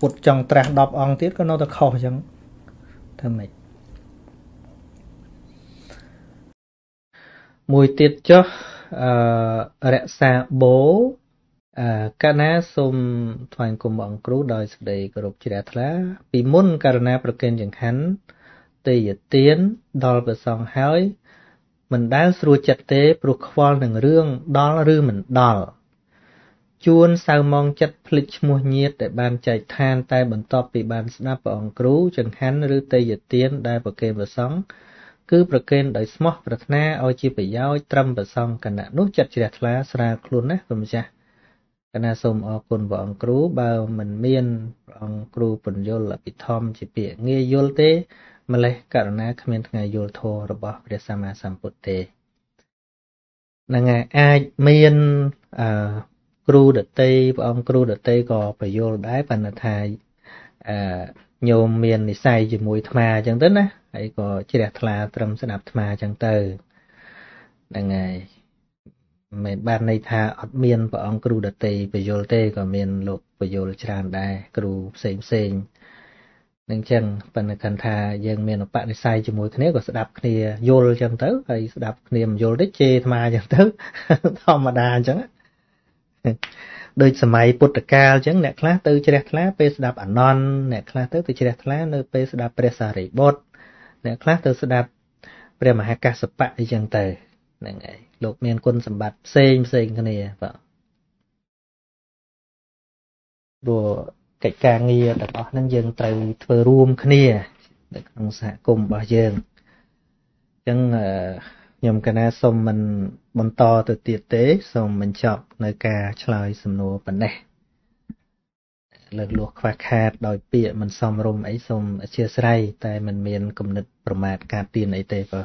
S2: ពុតចង់ត្រាស់10អង្គទៀតក៏នៅតែខុសចឹងធ្វើម៉េចមួយទៀតចុះអឺរក្សាបោ អឺកាលណាសូមថ្លែងគុំបងគ្រូដោយសេចក្តីគោរពជ្រះថ្លា ពីមុនករណីប្រគិនចង្ហាន់ទេយទានដល់ព្រះសង្ឃហើយមិនដែលស្រួលចិត្តទេព្រោះខ្វល់នឹងរឿងដល់ឬមិនដល់ជួនសៅមងចិត្តភ្លេចឈ្មោះញាតដែលបានចែកឋាន តែបន្ទាប់ពីបានស្ដាប់ព្រះអង្គគ្រូចង្ហាន់ឬទេយទានដែលប្រគេនព្រះសង្ឃគឺប្រគេនដោយស្មោះប្រាថ្នាឲ្យជាប្រយោជន៍ត្រឹមព្រះសង្ឃគណៈនោះចិត្តជ្រះថ្លាស្រាលខ្លួនណាស់ព្រះម្ចាស់ ណាសូមអរគុណព្រះអង្គគ្រូបើមិនមានព្រះអង្គគ្រូពន្យល់អភិធម្មជាពាក្យងាយយល់ទេម្លេះករណាគ្មានថ្ងៃយល់ធម៌របស់ព្រះសម្មាសម្ពុទ្ធទេនឹងអាចមានអឺគ្រូដតីព្រះអង្គគ្រូដតីក៏បញ្យល់ដែរប៉ុន្តែថាអឺញោមមាននិស័យជាមួយអាត្មាអញ្ចឹងទៅណាហើយក៏ជ្រះថ្លាត្រឹមស្ដាប់អាត្មាអញ្ចឹងទៅហ្នឹងហើយ មិនបានន័យថាអត់មានព្រះអង្គគ្រូដតីបយលទេក៏មានលោកបយលច្រើនដែរគ្រូផ្សេងផ្សេងនឹងចឹងប៉ុន្តែគិតថាយើងមានឧបនិស្ស័យជាមួយគ្នាក៏ស្ដាប់គ្នាយល់ចឹងទៅហើយស្ដាប់គ្នាមិនយល់ទេជេរអាត្មាចឹងទៅធម្មតាអញ្ចឹងដូចសម័យពុទ្ធកាលអញ្ចឹងអ្នកខ្លះទៅជ្រះថ្លាពេលស្ដាប់អនន្តអ្នកខ្លះទៅទៅជ្រះថ្លានៅពេលស្ដាប់ព្រះសារីបុត្រអ្នកខ្លះទៅស្ដាប់ព្រះមហាកាសបៈអីចឹងទៅហ្នឹងហើយ លោកមានគុណសម្បត្តិផ្សេងផ្សេងគ្នាបាទព្រោះកិច្ចការងារទាំងអស់ហ្នឹងយើងត្រូវធ្វើរួមគ្នានៅក្នុងសហគមន៍របស់យើងអញ្ចឹងខ្ញុំកណាសូមមិនបន្តទៅទៀតទេសូមបញ្ចប់នៅការឆ្លើយសំណួរប៉ុណ្ណេះលើកលួសខ្វះខាតដោយពាក្យមិនសមរម្យអីសូមអធិស្ឋានតែមិនមានគំនិតប្រមាថការទៀនអីទេបើ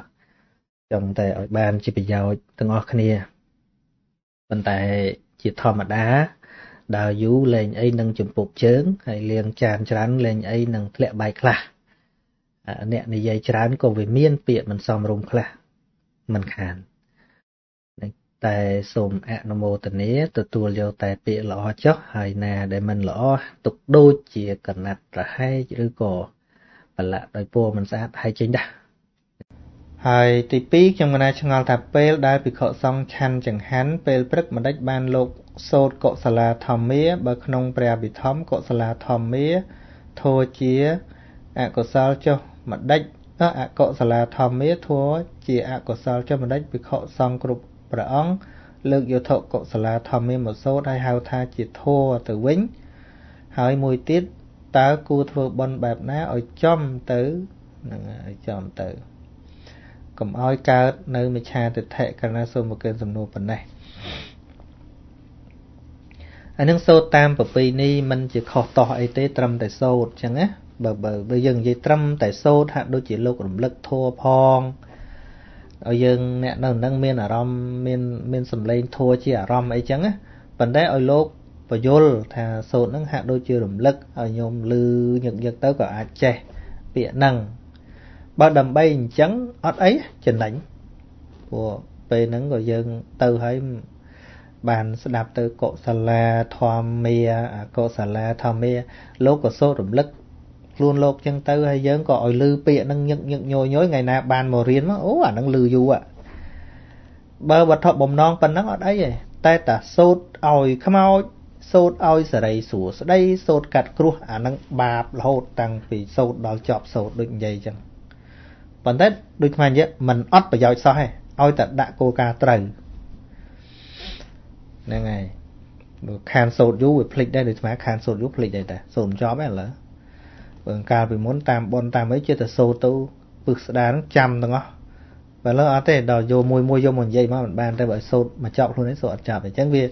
S2: ចង់តែឲ្យបានជាប្រយោជន៍ទាំងអស់គ្នាប៉ុន្តែជាធម្មតាដើរយូរលេងអីនឹងជំពប់ជើងហើយលាងចានច្រើនលេងអីនឹងធ្លាក់បាយខ្លះអ្នកនិយាយច្រើនក៏វាមាន ពាក្យមិនសមរម្យខ្លះមិនខានតែសូមអនុមោទនាទទួលយកតែពាក្យល្អចុះហើយណាដែលមិនល្អទុកដូចជាកណាត់ប្រហែកឬក៏ប្រឡាក់ដោយពណ៌មិនស្អាតហើយចេញដែរ ហើយទី2ខ្ញុំកណាឆ្ងល់ថាពេលដែលភិក្ខុសង្ឃឆាន់ចង្ហាន់ពេលព្រឹកមិនដេចបានលោកសោតកុសលាធម្មាបើក្នុងព្រះអភិធម្មកុសលាធម្មាធោជាអកុសលចុះមិនដេចអកុសលាធម្មាធោជាអកុសលចុះមិនដេចភិក្ខុសង្ឃគ្រប់ព្រះអង្គលើកយោធកុសលាធម្មាមកសោតហើយហៅថាជាធោទៅវិញហើយមួយទៀតតើគួរធ្វើបន់បែបណាឲ្យចំទៅនឹងឲ្យចំទៅ កុំឲ្យកើតនៅមិឆាទិដ្ឋិករណសូមមកកិនសំណួរប៉ុណ្ណេះអានឹងសូត្រតាមប្រពៃណីมันជាខុសតោះអីទេត្រឹមតែសូត្រអញ្ចឹងណាបើបើយើងនិយាយត្រឹមតែសូត្រហាក់ដូចជាលោករំលឹកធัวផងឲ្យយើងអ្នកនៅនឹងមានអារម្មណ៍មានមានសម្លេងធัวជាអារម្មណ៍អីចឹងណាប៉ុន្តែឲ្យលោកបយលថាសូត្រនឹងហាក់ដូចជារំលឹកឲ្យញោមលឺញឹកញឹកទៅក៏អាចចេះពាក្យហ្នឹង បើដើម្បីអញ្ចឹងអត់អីចំណេញព្រោះពេលហ្នឹងក៏យើងទៅហើយបានស្ដាប់ទៅកុសលាធម្មាអកុសលាធម្មាលោកក៏សូត្ររំលឹកខ្លួនលោកចឹងទៅហើយយើងក៏ឲ្យលឺពាក្យហ្នឹងញឹកញឹកញយញយថ្ងៃណាបានមករៀនមកអូអាហ្នឹងលឺយូរបើវត្ថុបំណងប៉ុណ្ណឹងអត់អីទេតែតាសូត្រឲ្យខ្មោចសូត្រឲ្យសរីសួស្ដីសូត្រកាត់គ្រោះអាហ្នឹងបាបរហូតតាំងពីសូត្រដល់ចប់សូត្រដូចនិយាយចឹង ប៉ុន្តែដូចខ្មែរនិយាយมันអត់ប្រយោជន៍សោះទេឲ្យតែដាក់គោលការណ៍ត្រូវហ្នឹងហើយបើខានសូត្រយូរវាភ្លេចដែរដូចស្មាខានសូត្រយូរភ្លេចដែរតាសូត្រចប់ហើយឥឡូវបើកាលពីមុនតាមប៉ុនតាមអីចិត្តទៅសូត្រទៅពឹសស្ដានចាំទាំងអស់បើលើអត់ទេដល់យកមួយមួយយកមកនិយាយមកមិនបានទេបើសូត្រមកចប់ខ្លួនឯងសូត្រអត់ចប់អញ្ចឹងវា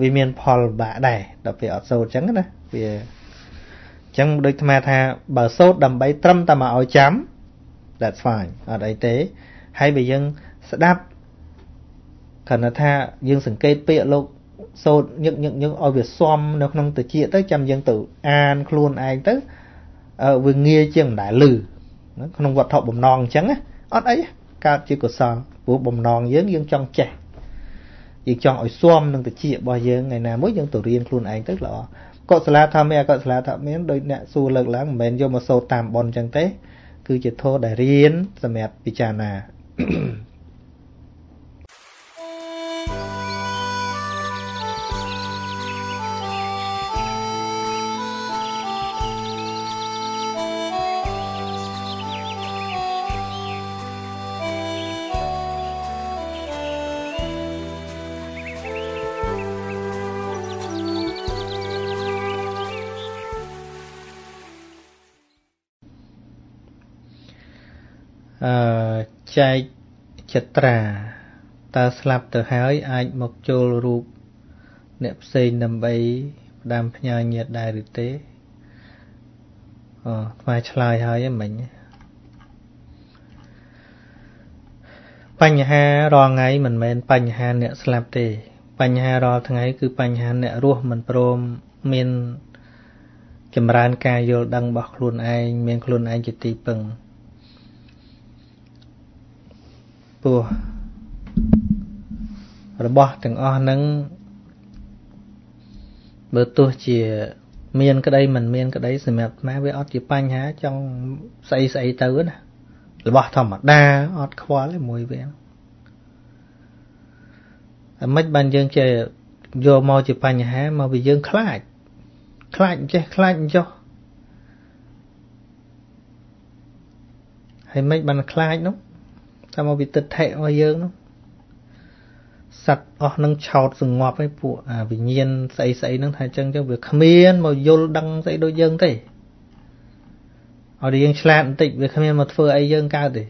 S2: វាមានផលបាក់ដែរដល់ពេលអត់សូត្រអញ្ចឹងណាវាអញ្ចឹងដូចអាថាបើសូត្រដើម្បីត្រឹមតែមកឲ្យចាំ that's fine អត់អីទេហើយបើយើងស្ដាប់គ្រាន់តែថាយើងសង្កេតពាក្យលោកសូត្រញឹកញឹកញឹកឲ្យវាសមនៅក្នុងតិចទៅចាំយើងទៅអានខ្លួនឯងទៅវាងាយជាងមិនដែលលឺក្នុងវត្ថុបំណងអញ្ចឹងអត់អីកើតជាកុសលព្រោះបំណងយើងយើងចង់ចេះយើងចង់ឲ្យស៊ាំនឹងតិចរបស់យើងថ្ងៃណាមួយយើងទៅរៀនខ្លួនឯងទៅល្អកុសលាធម៌មានអកុសលាធម៌មានដោយអ្នកសួរលើកឡើងមិនមែនយកមកសូត្រតាមប៉ុនអញ្ចឹងទេ គឺជាធម៌ដែលរៀនសម្រាប់ពិចារណា ចែកចត្រាតើស្លាប់ទៅហើយអាចមកចូលរូបអ្នកផ្សេងដើម្បីផ្ដាំផ្ញើញាតដែរឬទេអូថ្មឆ្លើយហើយហ្មងបញ្ហារាល់ថ្ងៃមិនមែនបញ្ហាអ្នកស្លាប់ទេ បញ្ហារាល់ថ្ងៃគឺបញ្ហាអ្នករស់មិនព្រមមានចម្រើនការយល់ដឹងរបស់ខ្លួនឯងមានខ្លួនឯងជាទីពឹង ព្រោះរបស់ទាំងអស់ហ្នឹងបើទោះជា មាន ក្តីមិនមាន ក្តីសម្រាប់អាវាអត់ជាបញ្ហាចង់ស្អីស្អីទៅណារបស់ធម្មតាអត់ខ្វល់ទេមួយវាតែមិនបានយើងចេះយកមកជាបញ្ហាមកវាយើងខ្លាចខ្លាចចេះខ្លាចចុះហើយមិនបានខ្លាចនោះ តាមមកវិទិដ្ឋិរបស់យើងនោះសត្វអស់នឹងឆោតសងប់ឯពួកអាវិញ្ញាណស្អីស្អីហ្នឹងថាអញ្ចឹងអញ្ចឹងវាគ្មានមកយល់ដឹងស្អីដូចយើងទេឲ្យតែយើងឆ្លាតបន្តិចវាគ្មានមកធ្វើអីយើងកើតទេ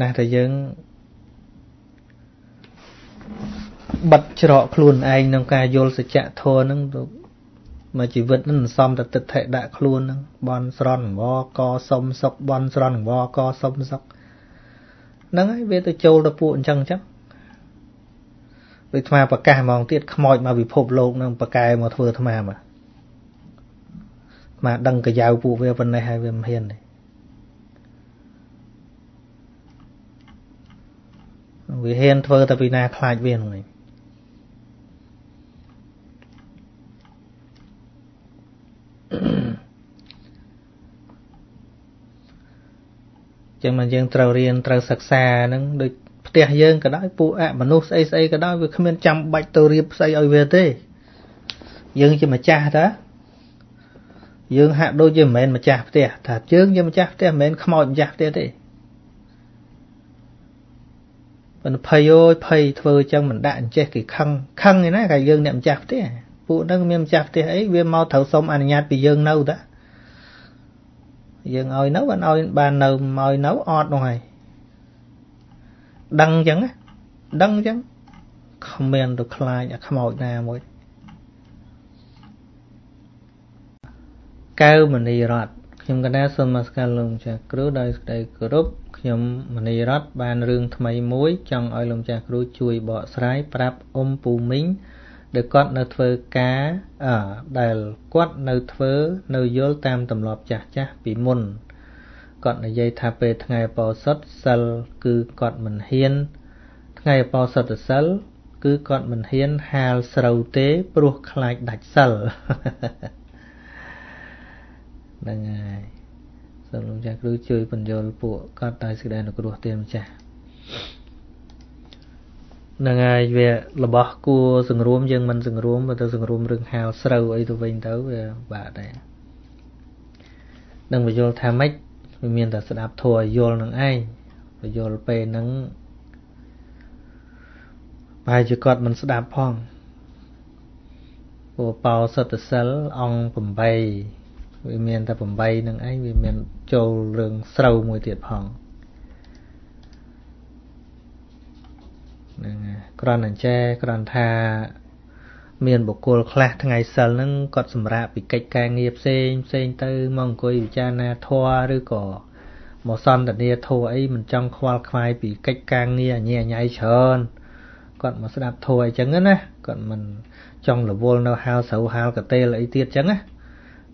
S2: ណាស់តែយើងបិទច្រកខ្លួនឯងក្នុងការយល់សច្ចធម៌ហ្នឹងទៅ មកជីវិតនឹងសំតតិដ្ឋិដាក់ខ្លួនហ្នឹងបនស្រន់វកសុំសុកបនស្រន់វកសុំសុកហ្នឹងហើយវាទៅចូលទៅពួកអញ្ចឹងអញ្ចឹងដូចថ្មប្រកាសហ្មងទៀតខ្មោចមកពិភពលោកនឹងប្រកែមកធ្វើថ្មមកមកដឹងកាយៅពួកវាប៉ុណ្ណេះហើយវាមិនហ៊ានទេវាហ៊ានធ្វើតែពីណាខ្លាចវាហ្នឹងឯង ចឹងមកយើងត្រូវរៀនត្រូវសិក្សាហ្នឹងដូចផ្ទះយើងក៏ដោយពួកអមនុស្សស្អីស្អីក៏ដោយវាគ្មានចាំបាច់ទៅរៀបស្អីឲ្យវាទេ យើងជាម្ចាស់តាយើងហាក់ដូចជាមិនមែនម្ចាស់ផ្ទះថាយើងជាម្ចាស់ផ្ទះមិនមែនខ្មោចម្ចាស់ផ្ទះទេប៉ុន្តែភ័យអូយភ័យធ្វើអញ្ចឹងមិនដាក់អញ្ចេះគេខឹងខឹងឯណាកាយើងអ្នកម្ចាស់ផ្ទះ ពួកហ្នឹងមានម្ចាស់ផ្ទះអីវាមកត្រូវសុំអនុញ្ញាតពីយើងនៅតាយើងឲ្យនៅបានឲ្យបាននៅមកនៅអត់នោះហើយដឹងអញ្ចឹងដឹងអញ្ចឹងគ្មានទៅខ្លាចអាខ្មោចណាមួយកៅមនីរតខ្ញុំកណាសូមមកស្គាល់លោកចាស់គ្រូដោយសេចក្តីគោរពខ្ញុំមនីរតបានរឿងថ្មីមួយចង់ឲ្យលោកចាស់គ្រូជួយបកស្រាយប្រាប់អ៊ំពូមីង ដែលគាត់នៅធ្វើការអដែលគាត់នៅធ្វើនៅយល់តាមទម្លាប់ចាស់ចាស់ពីមុនគាត់និយាយថាពេលថ្ងៃបោសុតសិលគឺគាត់មិនហ៊ាន ថ្ងៃបោសុតសិលគឺគាត់មិនហ៊ានហាលស្រូវទេព្រោះខ្លាចដាច់សិលហ្នឹងហើយសូមលោកចាស់គ្រូជួយបញ្យល់ពួកគាត់ដោយសេចក្តីអនុគ្រោះទានម្ចាស់ ហ្នឹងហើយវារបស់គួសង្រួមយើងមិនសង្រួមទៅសង្រួមរឿងហាលស្រូវអីទៅវិញទៅវាបាក់ដែរនឹងបញ្យល់ថាម៉េចវាមានតែស្ដាប់ធัวយល់នឹងឯងបញ្យល់ពេលហ្នឹងប្រហែលជាគាត់មិនស្ដាប់ផងព្រោះបោសតសិលអង្គ8វាមានតែ8នឹងឯងវាមានចូលរឿងស្រូវមួយទៀតផង ហ្នឹងគ្រាន់តែចេះគ្រាន់ថា មានបុគ្គលខ្លះថ្ងៃសិលហ្នឹងគាត់សម្រាប់ពីកិច្ចការងារផ្សេងផ្សេងទៅមកអង្គុយពិចារណាធម៌ឬក៏មកសន្តានាធម៌អីមិនចង់ខ្វល់ខ្វាយពីកិច្ចការងារអញ្ញាអញ្ញៃច្រើនគាត់មកស្ដាប់ធម៌អីចឹងណាគាត់មិនចង់រវល់នៅហាលស្រូវហាលកតេលអីទៀតចឹងណា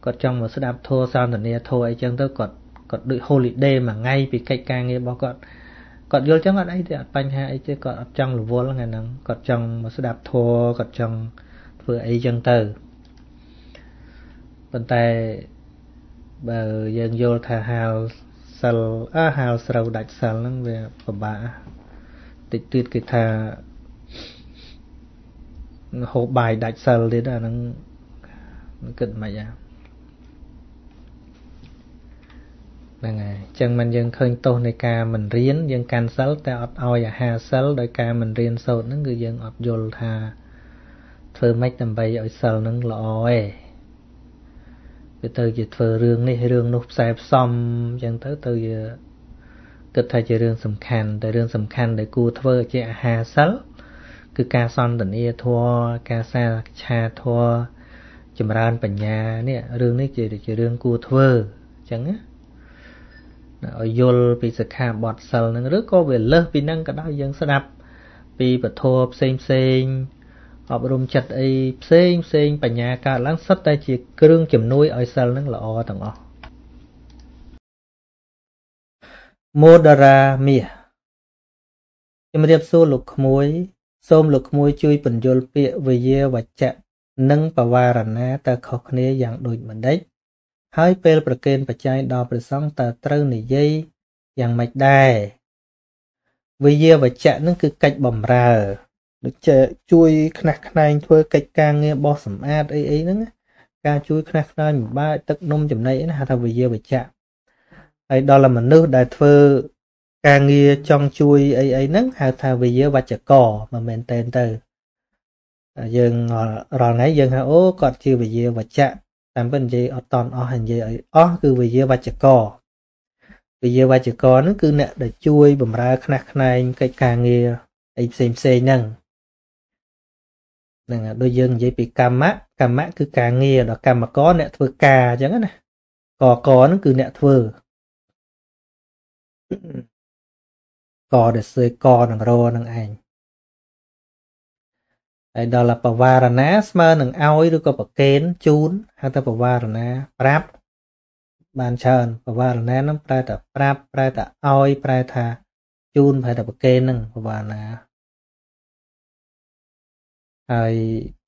S2: គាត់ចង់មកស្ដាប់ធម៌សន្តានាធម៌អីចឹងទៅគាត់គាត់ដូច holiday មួយថ្ងៃពីកិច្ចការងាររបស់គាត់ គាត់យល់ចឹងអត់អីទេអត់បញ្ហាអីទេគាត់អត់ចង់រវល់ថ្ងៃហ្នឹងគាត់ចង់មកស្ដាប់ធម៌គាត់ចង់ធ្វើអីចឹងទៅប៉ុន្តែបើយើងយល់ថាហាលសិលអើហាលស្រូវដាច់សិលហ្នឹងវាពិបាកតិចទៀតគេថាហូបបាយដាច់សិលទៀតអាហ្នឹងគិតមិនអា ហ្នឹងហើយអញ្ចឹងមិនយើងឃើញទោសនៃការមិនរៀនយើងកាន់សិលតែអត់ឲ្យអាហារសិលដោយការមិនរៀនសូត្រហ្នឹងគឺយើងអត់យល់ថាធ្វើម៉េចដើម្បីឲ្យសិលហ្នឹងល្អឯងវាទៅជាធ្វើរឿងនេះរឿងនោះផ្សែផ្សំអញ្ចឹងទៅទៅជាគិតថាជារឿងសំខាន់តែរឿងសំខាន់ដែលគួរធ្វើជាអាហារសិលគឺការសន្តានាធម៌ការសាឆាធម៌ចម្រើនបញ្ញានេះរឿងនេះជាជារឿងគួរធ្វើអញ្ចឹងណា ឲ្យយល់ពីសិក្ខាបទសិលហ្នឹងឬក៏វាលើសពីហ្នឹងក៏ដោយយើងស្ដាប់ពីពធផ្សេងផ្សេងអប់រំចិត្តអីផ្សេងផ្សេងបញ្ញាកើតឡើងសុទ្ធតែជាគ្រឿងជំនួយឲ្យសិលហ្នឹងល្អទាំងអស់មោដរាមាសជំរាបសួរលោកក្មួយ សូមលោកក្មួយជួយបញ្យលពាក្យវិយាវចៈនិងបវារណាតើខុសគ្នាយ៉ាងដូចម្ដេច ហើយពេលប្រគេនបច្ច័យដល់ព្រះសង្ឃតើត្រូវនិយាយយ៉ាងម៉េចដែរវិយាវចៈនឹងគឺកិច្ចបំរើដូចជាជួយខ្នះខ្នែងធ្វើកិច្ចការងារបោះសម្អាតអីអីហ្នឹងការជួយខ្នះខ្នែងបំបែកទឹកនំចំណីណាហៅថាវិយាវចៈហើយដល់មនុស្សដែលធ្វើការងារចង់ជួយអីអីហ្នឹងហៅថាវិយាវចកមិនមែនតែនទៅយើងរាល់ថ្ងៃយើងហៅអូគាត់ជាវិយាវចៈ តាមពិតនិយាយអត់តន់អស់និយាយឲ្យអស់គឺវិយាវចកវិយាវចកហ្នឹងគឺអ្នកដែលជួយបម្រើខ្នះខ្នែងកិច្ចការងារអីផ្សេងផ្សេងហ្នឹងហ្នឹងដូចយើងនិយាយពីកម្មៈកម្មៈគឺការងារដល់កម្មករអ្នកធ្វើការអញ្ចឹងណាកកហ្នឹងគឺអ្នកធ្វើកដែលសើកនឹងរនឹងឯង ហើយដល់បវារណាស្មើនឹងឲ្យឬក៏ប្រកេនជូនហៅថាបវារណាប្រាប់បានច្រើនបវារណានឹងប្រែថាប្រាប់ប្រែថាឲ្យប្រែថាជូនប្រែថាប្រកេននឹងបវារណាហើយ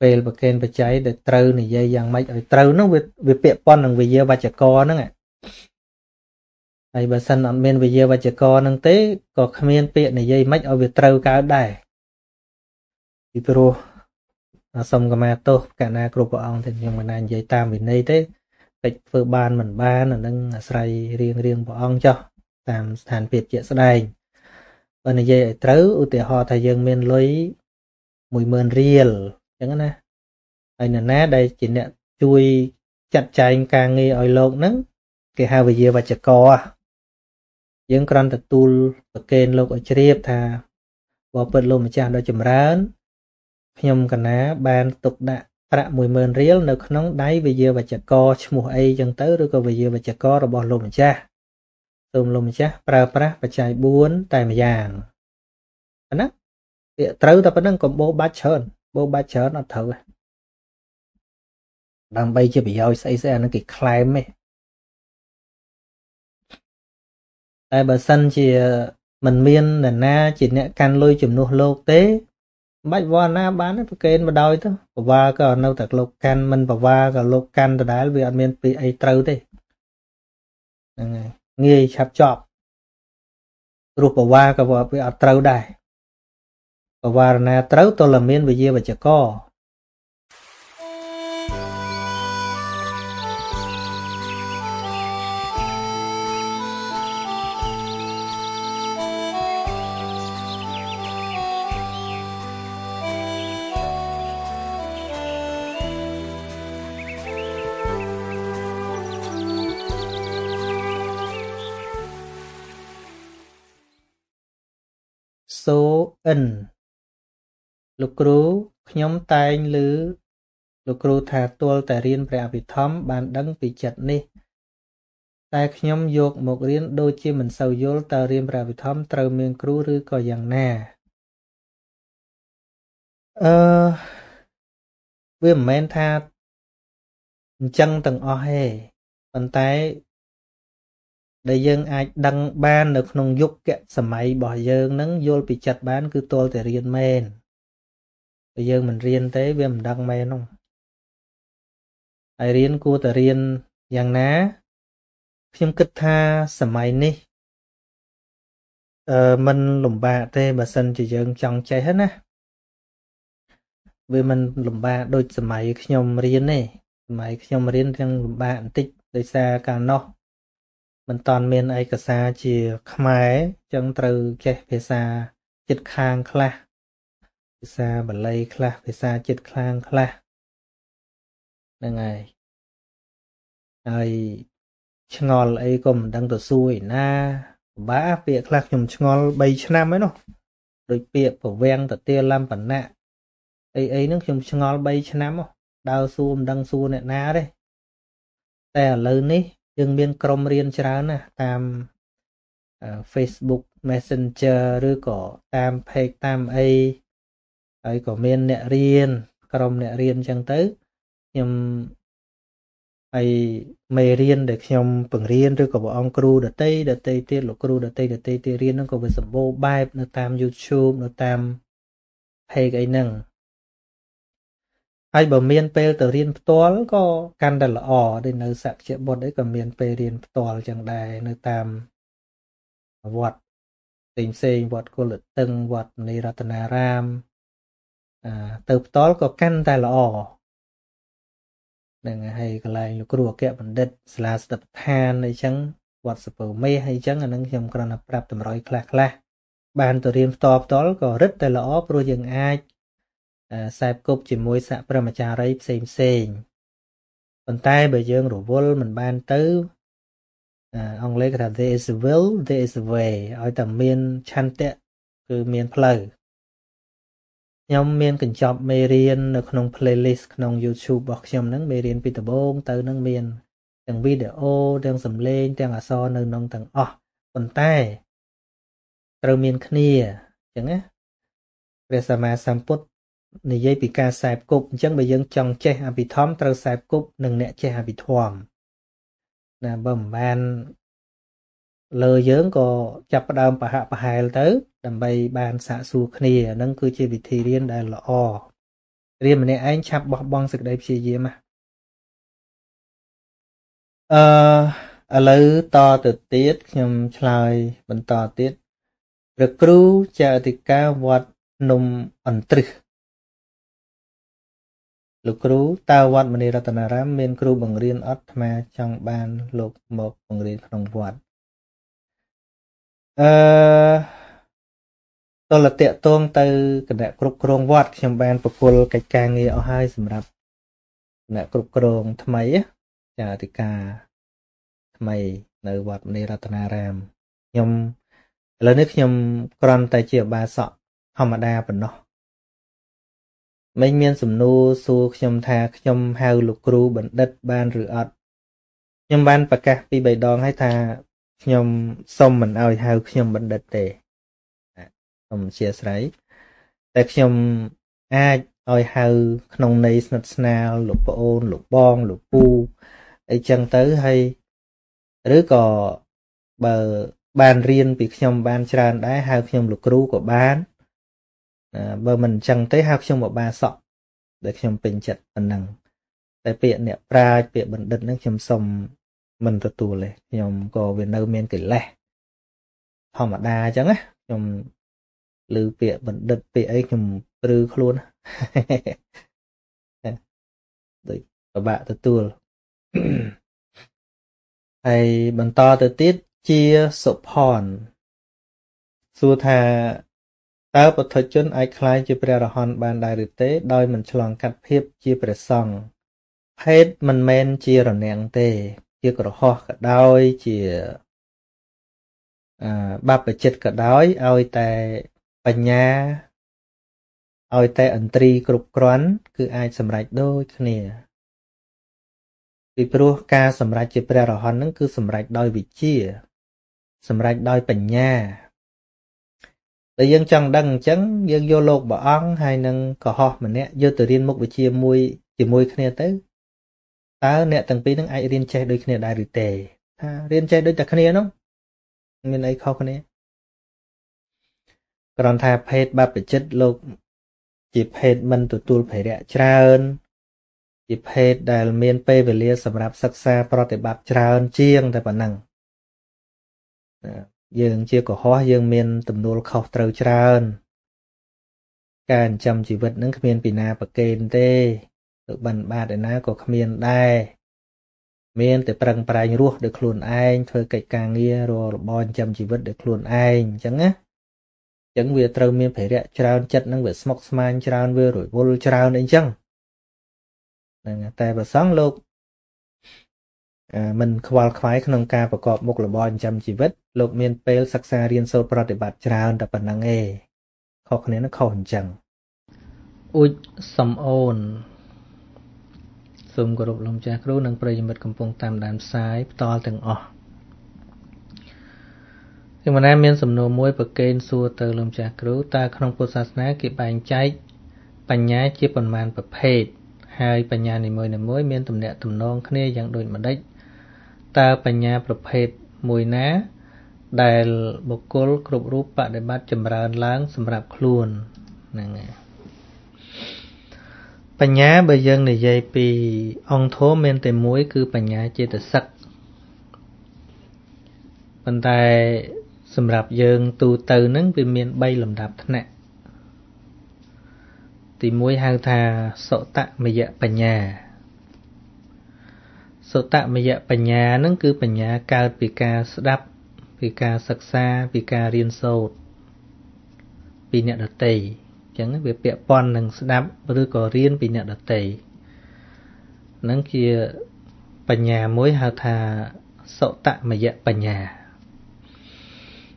S2: ពេលប្រកេនបច្ច័យដែលត្រូវនិយាយយ៉ាងម៉េចឲ្យត្រូវនោះវាវាពាក់ព័ន្ធនឹងវិយាវចកហ្នឹងហើយបើសិនអត់មានវិយាវចកហ្នឹងទេក៏គ្មានពាក្យនិយាយម៉េចឲ្យវាត្រូវកើតដែរពីព្រោះ សុំកម្មាទោសកណាគ្រប់ព្រះអង្គតែខ្ញុំមិនណានិយាយតាមវិន័យទេតិចធ្វើបានមិនបានអានឹងអាស្រ័យរៀងរៀងព្រះអង្គចោះតាមស្ថានភាពជាក់ស្ដែងបើនិយាយឲ្យត្រូវឧទាហរណ៍ថាយើងមានលុយ10000រៀលអញ្ចឹងណាហើយនរណាដែលជាអ្នកជួយចាត់ចែងការងារឲ្យលោកហ្នឹងគេហៅវិយាវចកយើងគ្រាន់តែទូលប្រកេនលោកឲ្យជ្រាបថាបបិទ្ធលោកម្ចាស់ដ៏ចម្រើន ខ្ញុំកណាបានទុកដាក់ប្រាក់10000រៀលនៅក្នុងដៃវិយាវចកឈ្មោះអីចឹងទៅឬក៏វិយាវចករបស់លោកម្ចាស់សូមលោកម្ចាស់ប្រើប្រាស់បច្ច័យ4តែម្យ៉ាងណាពាក្យត្រូវតែប៉ុណ្្នឹងកុំបោបាច់ច្រើនបោបាច់ច្រើនអត់ត្រូវទេដើម្បីជាប្រយោជន៍ស្អីស្អីអានឹងគេខ្លែមទេតែបើសិនជាមិនមាននរណាជាអ្នកកាន់លុយជំនួសលោកទេ បាច់វល់ណាបានប្រកេនបដ ாய் ទៅបវាក៏នៅតែលោកកាន់មិនបវាក៏លោកកាន់ដដែលវាអត់មានពីអីត្រូវទេហ្នឹងហើយងាយឆាប់ចប់ព្រោះបវាក៏វាអត់ត្រូវដែរបវារណាត្រូវតលមានវិជាវចក សូអិន លោកគ្រូ ខ្ញុំតែងឮលោកគ្រូថាទាល់តែរៀនព្រះអភិធម្មបានដឹងពីចិត្តនេះ តែខ្ញុំយកមករៀនដូចជាមិនសូវយល់តើរៀនព្រះអភិធម្មត្រូវមានគ្រូឬក៏យ៉ាងណាអឺវាមិនមែនថាអញ្ចឹងទាំងអស់ទេប៉ុន្តែ ដែលយើងអាចដឹងបាននៅក្នុងយុគសម័យរបស់យើងនឹងយល់ពីចិត្តបាន គឺទាល់តែរៀនមែនបើយើងមិនរៀនទេវាមិនដឹងមែននោះហើយរៀនគួរតែរៀនយ៉ាងណាខ្ញុំគិតថាសម័យនេះអឺมันលំបាកទេបើសិនជាយើងចង់ចេះណាវាមិនលំបាកដូចសម័យខ្ញុំរៀនទេសម័យខ្ញុំរៀនទាំងលំបាកបន្តិចដោយសារកាលនោះ មិនតាន់មានឯកសារជាខ្មែរចឹងត្រូវចេះភាសាចិត្តខាងខ្លះ ភាសាបាលីខ្លះភាសាចិត្តខាងខ្លះហ្នឹងហើយហើយឆ្ងល់អីក៏មិនដឹងទៅសួរឯណាពិបាកពាក្យខ្លះខ្ញុំឆ្ងល់3ឆ្នាំហើយនោះដូចពាក្យប្រវាំងតទាលំបណៈអីអីហ្នឹងខ្ញុំឆ្ងល់3ឆ្នាំដើរសួរមិនដឹងសួរអ្នកណាទេតែឥឡូវនេះ យើងមានក្រុមរៀនច្រើនណាស់តាម Facebook Messenger ឬក៏តាម page តាមអីហើយក៏មានអ្នករៀនក្រុមអ្នករៀនអញ្ចឹងទៅខ្ញុំហើយមេរៀនដែលខ្ញុំបង្រៀនឬក៏ព្រះអង្គគ្រូដតីដតីទៀតលោកគ្រូដតីដតីទៀតរៀនហ្នឹងក៏វាសម្បូរបែបនៅតាម YouTube នៅតាម page អីហ្នឹង ហើយបើមានពេលទៅរៀនផ្ទាល់ក៏កាន់តែល្អដូចនៅសក្យបុត្រអីក៏មានពេលរៀនផ្ទាល់ចឹងដែរនៅតាមវត្តផ្សេងផ្សេងវត្តគុលតឹងវត្តនីរតនារាមអាទៅផ្ទាល់ក៏កាន់តែល្អនឹងហើយកន្លែងលោកគ្រូអគ្គបណ្ឌិតសាលាស្ដិដ្ឋានអីចឹងវត្តសពើមេហើយអញ្ចឹងអានឹងខ្ញុំគ្រាន់តែប្រាប់តម្រុយខ្លះខ្លះបានទៅរៀនផ្ទាល់ផ្ទាល់ក៏រឹតតែល្អព្រោះយើងអាច ខ្សែគប់ជាមួយសកព្រមចារីផ្សេងផ្សេងប៉ុន្តែបើយើងរវល់មិនបានទៅអង់គ្លេសគេថា there is a will there is a way ឲ្យតែមានឆន្ទៈគឺមានផ្លូវខ្ញុំមានកញ្ចប់មេរៀននៅក្នុង playlist ក្នុង YouTube របស់ខ្ញុំហ្នឹងមេរៀនពីដំបូងទៅហ្នឹងមានទាំងវីដេអូទាំងសំឡេងទាំងអក្សរនៅក្នុងទាំងអស់ប៉ុន្តែត្រូវមានគ្នាអញ្ចឹងណាព្រះសម្មាសម្ពុទ្ធ និយាយពីការខ្សែគប់អញ្ចឹងបើយើងចង់ចេះអភិធម្មត្រូវខ្សែគប់និងអ្នកចេះអភិធម្មណាបើមិនបានលើយើងក៏ចាប់ផ្ដើមប្រហាក់ប្រហែលទៅ ដើម្បីបានសាកសួរគ្នាហ្នឹងគឺជាវិធីរៀនដែលល្អរៀនម្នាក់ឯងឆាប់បោះបង់សេចក្តីព្យាយាមអឺឥឡូវតទៅទៀតខ្ញុំឆ្លើយបន្តទៀតព្រះគ្រូចាអធិការវត្តនំអន្ត្រឹស លោកគ្រូ តើវត្តមនីរតនារាម មានគ្រូបង្រៀនអត់អាត្មាចង់បានលោកមកបង្រៀនក្នុងវត្តអឺតលតេតងទៅគណៈគ្រប់គ្រងវត្តខ្ញុំបានប្រគល់កិច្ចការងារអស់ហើយសម្រាប់គណៈគ្រប់គ្រងថ្មីចាអធិការថ្មីនៅវត្តមនីរតនារាមខ្ញុំឥឡូវនេះខ្ញុំគ្រាន់តែជាបាសកធម្មតាប៉ុណ្ណោះ មិញមានសំណួរសួរខ្ញុំថាខ្ញុំហៅលោកគ្រូបណ្ឌិតបានឬអត់ខ្ញុំបានប្រកាសពី3ដងហើយថាខ្ញុំសុំមិនអោយហៅខ្ញុំបណ្ឌិតទេសូមអធិស្ឋានតែខ្ញុំអាចឲ្យហៅក្នុងន័យស្និទ្ធស្នាលលោកប្អូនលោកបងលោកពូអីចឹងទៅហើយឬក៏បើបានរៀនពីខ្ញុំបានច្រើនដែរហៅខ្ញុំលោកគ្រូក៏បាន បើមិនអញ្ចឹងទេហៅខ្ញុំបបាសក់ដែលខ្ញុំពេញចិត្តប៉ុណ្ណឹងតែពាក្យអ្នកប្រាជ្ញពាក្យបណ្ឌិតហ្នឹងខ្ញុំសុំមិនទទួលទេខ្ញុំក៏វានៅមានកិលេសធម្មតាអញ្ចឹងណាខ្ញុំឮពាក្យបណ្ឌិតពាក្យអីខ្ញុំព្រឺខ្លួនដូចពិបាកទទួលហើយបន្តទៅទៀតជាសុផនសួរថា តើពុទ្ធជនអាចក្លាយជាព្រះរហន្តបានដែរឬទេ ដោយមិនឆ្លងកាត់ភាពជាព្រះសង្ឃភេទមិនមែនជារនាំងទេ ជាក្រហោះក៏ដោយជាអឺបបចិត្តក៏ដោយឲ្យតែបញ្ញាឲ្យតែអន្ត្រីគ្រប់គ្រាន់គឺអាចសម្រេចដូចគ្នាពីព្រោះការសម្រេចជាព្រះរហន្តនឹងគឺសម្រេចដោយវិជ្ជា សម្រេចដោយបញ្ញា តែយើងចង់ដឹងអញ្ចឹងយើងយកលោកព្រះអង្គហើយនឹងកុហកម្នាក់យកទៅរៀនមុខវិជ្ជាមួយជាមួយគ្នាទៅតើអ្នកទាំងពីរនឹងអាចរៀនចេះដូចគ្នាដែរឬទេថារៀនចេះដូចតែគ្នានោះមានអីខុសគ្នាគ្រាន់ថាភេទបព្វជិតលោកជាភេទមិនទទួលភេរៈច្រើនជាភេទដែលមានពេលវេលាសម្រាប់សិក្សាប្រតិបត្តិច្រើនជាងតែប៉ុណ្ណឹង យើងជាកុហកយើងមានទំនួលខុសត្រូវច្រើន ការចិញ្ចឹមជីវិតនឹងគ្មានពីណាប្រកេនទេទៅបិណ្ឌបាតឯណាក៏គ្មានដែរមានតែប្រឹងប្រែងរស់ដោយខ្លួនឯងធ្វើកិច្ចការងាររករបរចិញ្ចឹមជីវិតដោយខ្លួនឯងអញ្ចឹងណាអញ្ចឹងវាត្រូវមានភារៈច្រើនចិត្តនឹងវាស្មុគស្មាញច្រើនវារវល់ច្រើនអីចឹងហ្នឹងតែប្រសងលោក មិនខ្វល់ខ្វាយក្នុងការប្រកបមុខរបរចិញ្ចឹមជីវិតលោកមានពេលសិក្សារៀនសូត្រប្រតិបត្តិច្រើនតែប៉ុណ្្នឹងឯងខុសគ្នានឹងខុសអញ្ចឹងអ៊ូចសំអូនសូមគោរពលោកចាស់គ្រូនិងប្រិយមិត្តកំពុងតាមដានផ្សាយផ្ទាល់ទាំងអស់ខ្ញុំណាមានសំណួរមួយប្រកេនសួរទៅលោកចាស់គ្រូតើក្នុងពុទ្ធសាសនាគេបែងចែកបញ្ញាជាប៉ុន្មានប្រភេទហើយបញ្ញានីមួយៗមានទំនាក់ទំនងគ្នាយ៉ាងដូចម្ដេច តើបញ្ញាប្រភេទមួយណា ដែលបុគ្គលគ្រប់រូបបដិបត្តិចម្រើនឡើងសម្រាប់ខ្លួនហ្នឹងហើយបញ្ញាបើយើងនិយាយពីអង្គធម៌មានតែមួយ គឺបញ្ញាចេតសិកប៉ុន្តែសម្រាប់យើងទូទៅនឹងវាមាន3លំដាប់ថ្នាក់ទី1ហៅថាសុតមយៈបញ្ញា សសុតមយៈបញ្ញាហ្នឹងគឺបញ្ញាកើតពីការស្ដាប់ពីការសិក្សាពីការរៀនសូត្រពីអ្នកដតីអញ្ចឹងវាពាក់ព័ន្ធនឹងស្ដាប់ឬក៏រៀនពីអ្នកដតីហ្នឹងជាបញ្ញាមួយហៅថាសុតមយៈបញ្ញា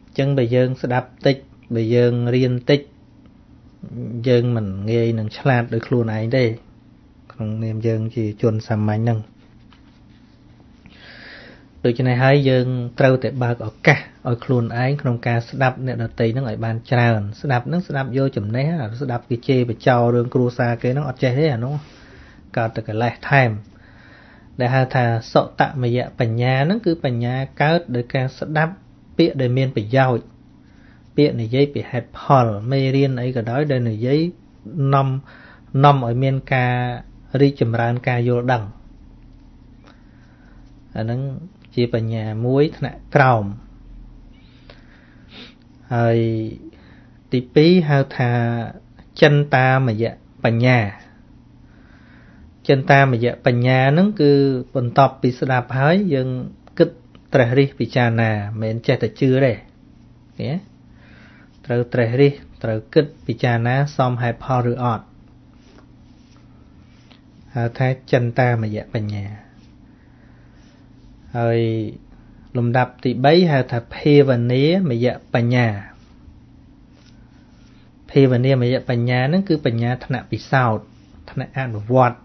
S2: អញ្ចឹងបើយើងស្ដាប់តិចបើយើងរៀនតិចយើងមិនងាយនឹងឆ្លាតដោយខ្លួនឯងទេក្នុងនាមយើងជាជនសាមញ្ញហ្នឹង ដូច្នេះហើយយើងត្រូវតែបើកឱកាសឲ្យខ្លួនឯងក្នុងការស្ដាប់អ្នកដតីហ្នឹងឲ្យបានច្រើនស្ដាប់ហ្នឹងស្ដាប់យកចំណេះស្ដាប់គេជេរបចោរឿងគ្រួសារគេហ្នឹងអត់ចេះទេអានោះកើតតែកលេសថែមដែលហៅថាសតមយៈបញ្ញាហ្នឹងគឺបញ្ញាកើតដោយការស្ដាប់ពាក្យដែលមានប្រយោជន៍ពាក្យនិយាយពីហេតុផលមេរៀនអីក៏ដោយដែលនិយាយនាំនាំឲ្យមានការរីកចម្រើនការយល់ដឹងអាហ្នឹង ជាបញ្ញាមួយថ្នាក់ក្រោមហើយទី2ហៅថាចិន្តាមយៈបញ្ញាចិន្តាមយៈបញ្ញាហ្នឹងគឺបន្ទាប់ពីស្ដាប់ហើយយើងគិតត្រេះរិះពិចារណាមិនមែនចេះតែជឿទេឃើញត្រូវត្រេះរិះត្រូវគិតពិចារណាសមហេតុផលឬអត់ហៅថាចិន្តាមយៈបញ្ញា ហើយលំដាប់ទី3ហៅថាភាវនាមយៈបញ្ញាភាវនាមយៈបញ្ញានឹងគឺបញ្ញាថ្នាក់ពិសោធន៍ថ្នាក់អនុវត្តឃើ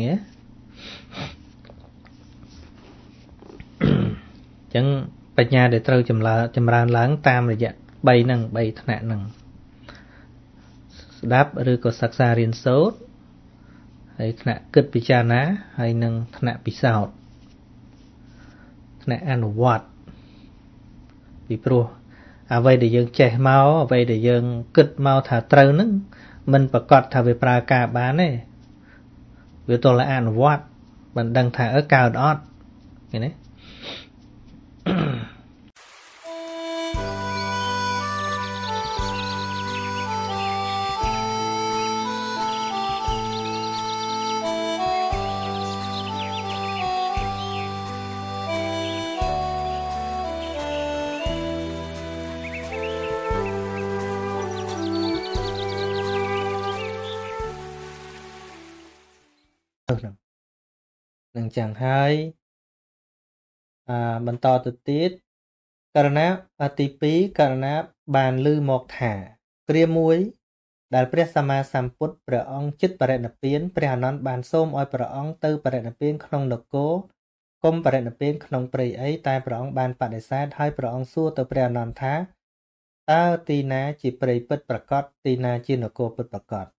S2: ញអញ្ចឹងបញ្ញាដែលត្រូវចម្លើចម្រើនឡើងតាមរយៈ3ហ្នឹង3ថ្នាក់ហ្នឹងស្ដាប់ឬក៏សិក្សារៀនសូត្រ ហើយថ្នាក់គិតពិចារណាហើយនឹងថ្នាក់ពិសោធន៍ថ្នាក់អនុវត្តពីព្រោះអ្វីដែលយើងចេះមកអ្វីដែលយើងគិតមកថាត្រូវនឹងមិនប្រកាសថាវាប្រើការបានទេវាទល់តែអនុវត្តមិនដឹងថាអើកើតអត់ឃើញទេ នឹងចឹងហើយអាបន្តទៅទៀតករណីទី2ករណីបានលឺមកថា គ្រាមួយ ដែលព្រះសម្មាសម្ពុទ្ធព្រះអង្គចិត្តបរិណិព្វានព្រះអនន្តបានសូមឲ្យព្រះអង្គទៅបរិណិព្វានក្នុងនគរគុំបរិណិព្វានក្នុងព្រៃអីតែព្រះអង្គបានបដិសេធហើយព្រះអង្គសួរទៅព្រះអនន្តថាតើទីណាជាព្រៃពិតប្រកបទីណាជានគរពិតប្រកប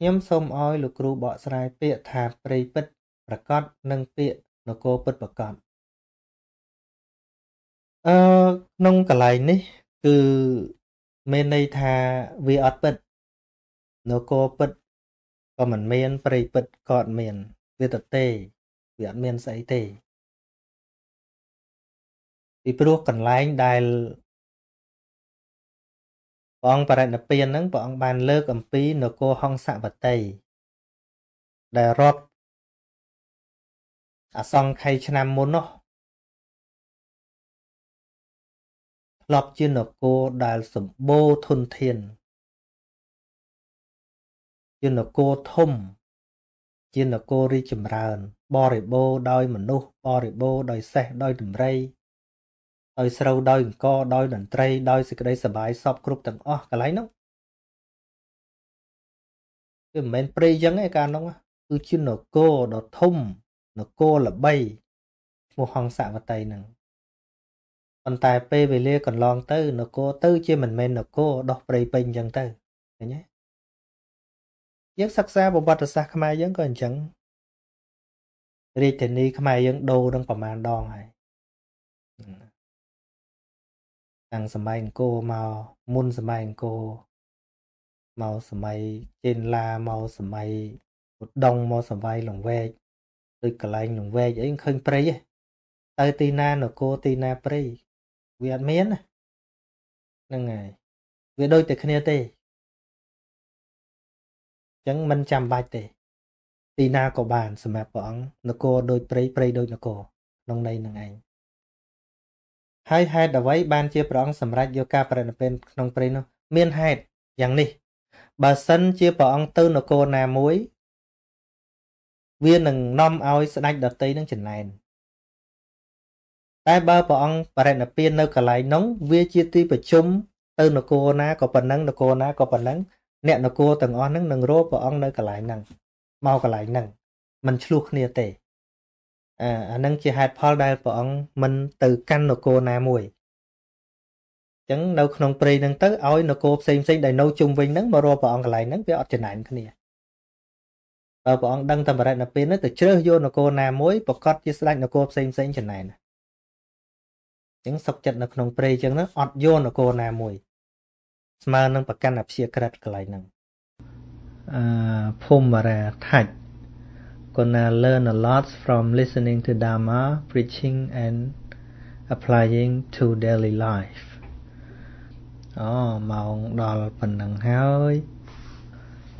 S2: ខ្ញុំសូមឲ្យលោកគ្រូបកស្រាយពាក្យថាព្រៃពិតប្រកបនិងពាក្យនគរពិតប្រកបអឺក្នុងកន្លែងនេះគឺមានន័យថាវាអត់ពិតនគរពិតក៏មិនមានព្រៃពិតក៏អត់មានវាទៅទេវាអត់មានស្អីទេពីព្រោះកន្លែងដែល ព្រះអង្គបរិណិព្វានហ្នឹងព្រះអង្គបានលើកអំពីនគរហង្សវតីដែលរាប់អសង្ខ័យឆ្នាំមុននោះធ្លាប់ជានគរដែលសម្បូរធនធានជានគរធំ ជានគររីចម្រើន បរិបូរដោយមនុស្សបរិបូរដោយសេះដោយដំរី ដោយស្រូវដោយអង្គដោយតន្ត្រីដោយសេចក្តីសប្បាយសពគ្រប់ទាំងអស់កន្លែងនោះគឺមិនមែនព្រៃចឹងទេកាលនោះគឺជានគរដ៏ធំនគរល្បីឈ្មោះហង្សវតីនឹងប៉ុន្តែពេលវេលាកន្លងទៅនគរទៅជាមិនមែននគរដោះព្រៃពេញអញ្ចឹងទៅឃើញទេយើងសិក្សាប្រវត្តិសាស្ត្រខ្មែរយើងក៏អញ្ចឹងរាជធានីខ្មែរយើងដូរនឹងប្រមាណដងហើយ តាំងសម័យអង្គរមកមុនសម័យអង្គរមកសម័យចេនឡាមកសម័យឧដុង្គមកសម័យលង្វែកដូចកន្លែងលង្វែកអីឃើញព្រៃទៅទីណានគរទីណាព្រៃវាអត់មានហ្នឹងហើយវាដូចតែគ្នាទេអញ្ចឹងមិនចាំបាច់ទេ ទីណាក៏បានសម្រាប់ព្រះអង្គនគរដូចព្រៃព្រៃដូចនគរក្នុងន័យនឹងឯង ហើយហេតុអ្វីបានជាព្រះអង្គសម្រេចយកការបរិនិព្វានក្នុងព្រៃនោះ មានហេតុយ៉ាងនេះ បើសិនជាព្រះអង្គទៅនគរណាមួយ វានឹងនាំឲ្យស្ដេចដតីនឹងចំណែនតែបើព្រះអង្គបរិនិព្វាននៅកន្លែងនោះវាជាទីប្រជុំទៅនគរណាក៏ប៉ុណ្ណឹងនគរណាក៏ប៉ុណ្ណឹងអ្នកនគរទាំងអស់ហ្នឹងនឹងរកព្រះអង្គនៅកន្លែងហ្នឹងមកកន្លែងហ្នឹងมันឆ្លោះគ្នាទេ អាអានឹងជាហេតុផលដែលព្រះអង្គមិនទៅកាន់នគរណាមួយអញ្ចឹងនៅក្នុងព្រៃហ្នឹងទៅឲ្យនគរផ្សេងផ្សេងដែលនៅជុំវិញហ្នឹងមករកព្រះអង្គកន្លែងហ្នឹងវាអត់ចំណែនគ្នាបើព្រះអង្គដឹងតែបរិណពេលហ្នឹងទៅជ្រើសយកនគរណាមួយប្រកាសជាស្ដេចនគរផ្សេងផ្សេងចំណែនអញ្ចឹងសុកចិត្តនៅក្នុងព្រៃអញ្ចឹងហ្នឹងអត់យកនគរណាមួយស្មើនឹងប្រកាន់អព្យាក្រឹតកន្លែងហ្នឹងអឺភូមិរាថាច់ gonna learn a lot from listening to Dharma preaching and applying to daily life អូម៉ោងដល់ប៉ុណ្ណឹងហើយ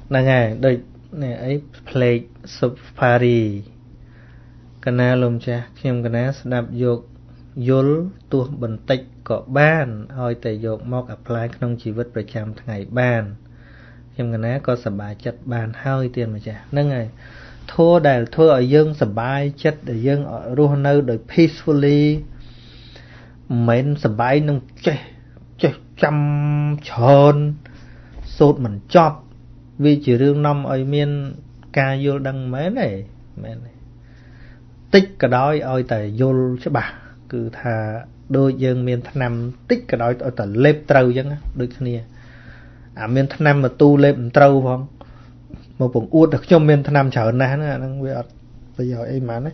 S2: ហ្នឹងហើយដូចនេះអីផ្លេក Safari កណាលោកម្ចាស់ខ្ញុំកណាស្ដាប់យកយល់ទោះបន្តិចក៏បានឲ្យតែយកមក apply ក្នុងជីវិតប្រចាំថ្ងៃបានខ្ញុំកណាក៏សប្បាយចិត្តបានហើយទៀនម្ចាស់ហ្នឹងហើយ ធัวដែលធ្វើឲ្យយើងសប្បាយចិត្តដែលយើងរស់នៅដោយ peacefully មិនមែនសប្បាយនឹងចេះចេះចាំច្រើនសូត្រមិនចប់វាជារឿងនាំឲ្យមានការយល់ដឹងមែនទេមែនទេតិចក៏ដោយឲ្យតែយល់ច្បាស់គឺថាដូចយើងមានថ្នាំតិចក៏ដោយឲ្យតែលេបត្រូវអញ្ចឹងដូចគ្នាអាមានថ្នាំមកទូលេបមិនត្រូវផង មកពងអួតតែខ្ញុំមានថ្នាំច្រើនណាស់ហ្នឹងវាអត់ប្រយោជន៍អីហ្មងណា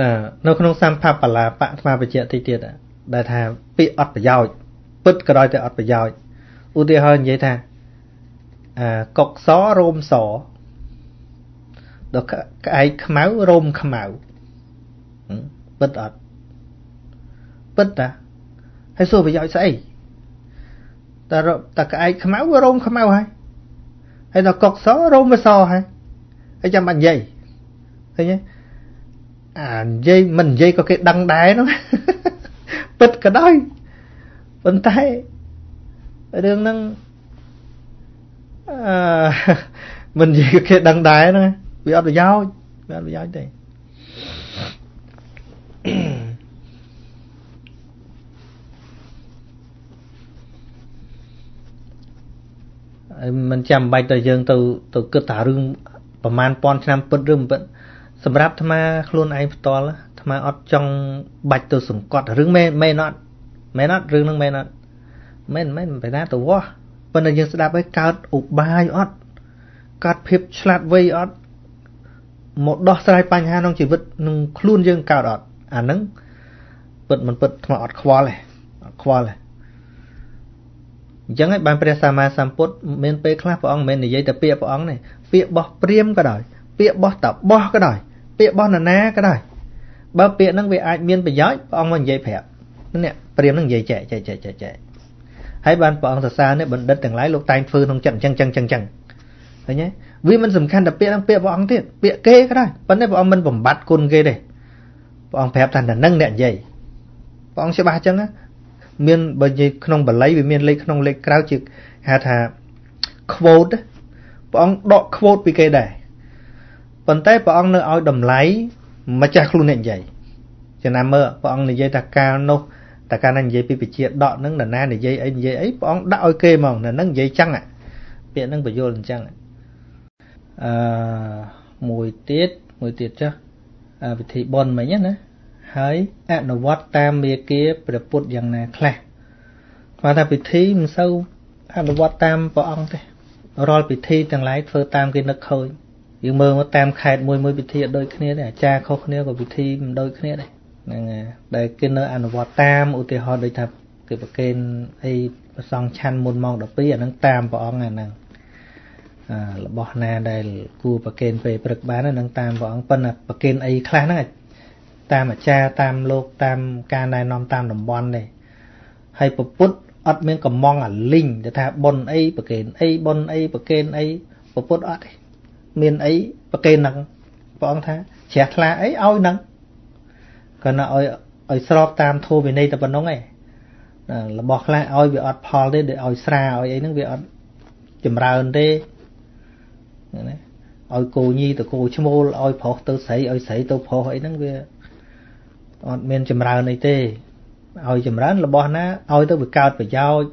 S2: ណានៅក្នុងសម្ផបលាបៈស្មាបច្ចៈតិចទៀតដែលថាពាក្យអត់ប្រយោជន៍ពិតក៏ដោយតែអត់ប្រយោជន៍ឧទាហរណ៍និយាយថាអាកុកសរោមសដល់ក្អែកខ្មៅរោមខ្មៅពិតអត់ពិតតាហើយសួរប្រយោជន៍ស្អី តែតែក្អែកខ្មៅរោមខ្មៅហើយហើយដល់កុកសរោមសហើយហើយចាំបាច់និយាយឃើញទេអានិយាយមិននិយាយក៏គេដឹងដែរនោះពិតក៏ដោយប៉ុន្តែរឿងហ្នឹងអឺមិននិយាយគេដឹងដែរហ្នឹងវាអត់ប្រយោជន៍វាអត់ប្រយោជន៍ទេ មិនចាំបាច់តែយើងទៅទៅគិតថារឿងប្រហែលពាន់ឆ្នាំពិតឬមិនពិតសម្រាប់អាត្មាខ្លួនឯងផ្ទាល់អាត្មាអត់ចង់បាច់ទៅសង្កត់រឿងមែនមែនអត់មែនអត់រឿងហ្នឹងមែនអត់មែនមែនបែរណាទៅវោះប៉ុន្តែយើងស្ដាប់ឲ្យកើតឧបាយអត់កើតភាពឆ្លាតវៃអត់មកដោះស្រាយបញ្ហាក្នុងជីវិតនឹងខ្លួនយើងកើតអត់អាហ្នឹងពិតមិនពិតថ្មអត់ខ្វល់ទេអត់ខ្វល់ទេ អញ្ចឹងហើយបានព្រះសម្មាសម្ពុទ្ធមានពេលខ្លះព្រះអង្គមិនមែននិយាយតែពាក្យព្រះអង្គទេពាក្យបោះព្រាមក៏ដោយពាក្យបោះតបោះក៏ដោយពាក្យបោះនរណាក៏ដោយបើពាក្យហ្នឹងវាអាចមានប្រយោជន៍ព្រះអង្គមកនិយាយប្រាប់នេះព្រាមហ្នឹងនិយាយចែកចែកចែកចែកចែកហើយបានព្រះអង្គសរសើរនេះបណ្ឌិតទាំងឡាយលោកតែងធ្វើក្នុងចិត្តអញ្ចឹងអញ្ចឹងអញ្ចឹងឃើញទេវាមិនសំខាន់តែពាក្យហ្នឹងពាក្យព្រះអង្គទៀតពាក្យគេក៏ដោយប៉ុន្តែព្រះអង្គមិនបំបត្តិគុណគេទេព្រះអង្គប្រាប់ថាតែនឹងអ្នកនិយាយព្រះអង្គច្បាស់អញ្ចឹង មានបើនិយាយក្នុងបល័យវាមានលេខក្នុងលេខក្រៅជាហៅថា quote ព្រះអង្គដក quote ពីគេដែរប៉ុន្តែព្រះអង្គនៅឲ្យតម្លៃម្ចាស់ខ្លួនអ្នកនិយាយចំណាំមើលព្រះអង្គនិយាយថាកាលនោះតែកាលណានិយាយពីវិជាដកហ្នឹងនរណានិយាយអីនិយាយអីព្រះអង្គដាក់ឲ្យគេហ្មងនៅហ្នឹងនិយាយចឹងពាក្យហ្នឹងបញ្យល់អញ្ចឹងអឺមួយទៀតមួយទៀតចាស់វិធីបន់មិញណា ហើយអនុវត្តតាមមេគាព្រះពុទ្ធយ៉ាងណាខ្លះគាត់ថាពិធីមិនសូវអនុវត្តតាមព្រះអង្គទេរាល់ពិធីទាំងឡាយធ្វើតាមគេនឹកឃើញយើងមើលមកតាមខេត្តមួយមួយពិធីអត់ដូចគ្នាទេអាចារ្យខុសគ្នាក៏ពិធីមិនដូចគ្នាដែរហ្នឹងហើយដែលគេនៅអនុវត្តតាមឧទាហរណ៍ដូចថាគេប្រគេនអីប្រសងឆាន់មុនម៉ោង12អាហ្នឹងតាមព្រះអង្គអាហ្នឹងរបស់ណាដែលគួរប្រគេនពេលព្រឹកបានហ្នឹងតាមព្រះអង្គប៉ុន្តែប្រគេនអីខ្លះហ្នឹង តាមអាចារ្យតាមលោកតាមការណែនាំតាមតំបន់ទេហើយពពុទ្ធអអត់មានកំងអាលីងទៅថាប៉ុនអីប្រកេនអីប៉ុនអីប្រកេនអីពុទ្ធអត់ទេមានអីប្រកេនហ្នឹងព្រះអង្គថាជ្រះថ្លាអីឲ្យហ្នឹងគាត់ណាឲ្យឲ្យស្របតាមធម៌វិន័យតែប៉ុណ្្នឹងឯងរបស់ខ្លះឲ្យវាអត់ផលទេដូចឲ្យស្រាឲ្យអីហ្នឹងវាអត់ចម្រើនទេណាឲ្យគោញីទៅគោឈ្មោលឲ្យប្រុសទៅស្រីឲ្យស្រីទៅប្រុសអីហ្នឹងវា អត់មានចម្រើនអីទេឲ្យចម្រើនរបស់ណាឲ្យទៅវាកើតប្រយោជន៍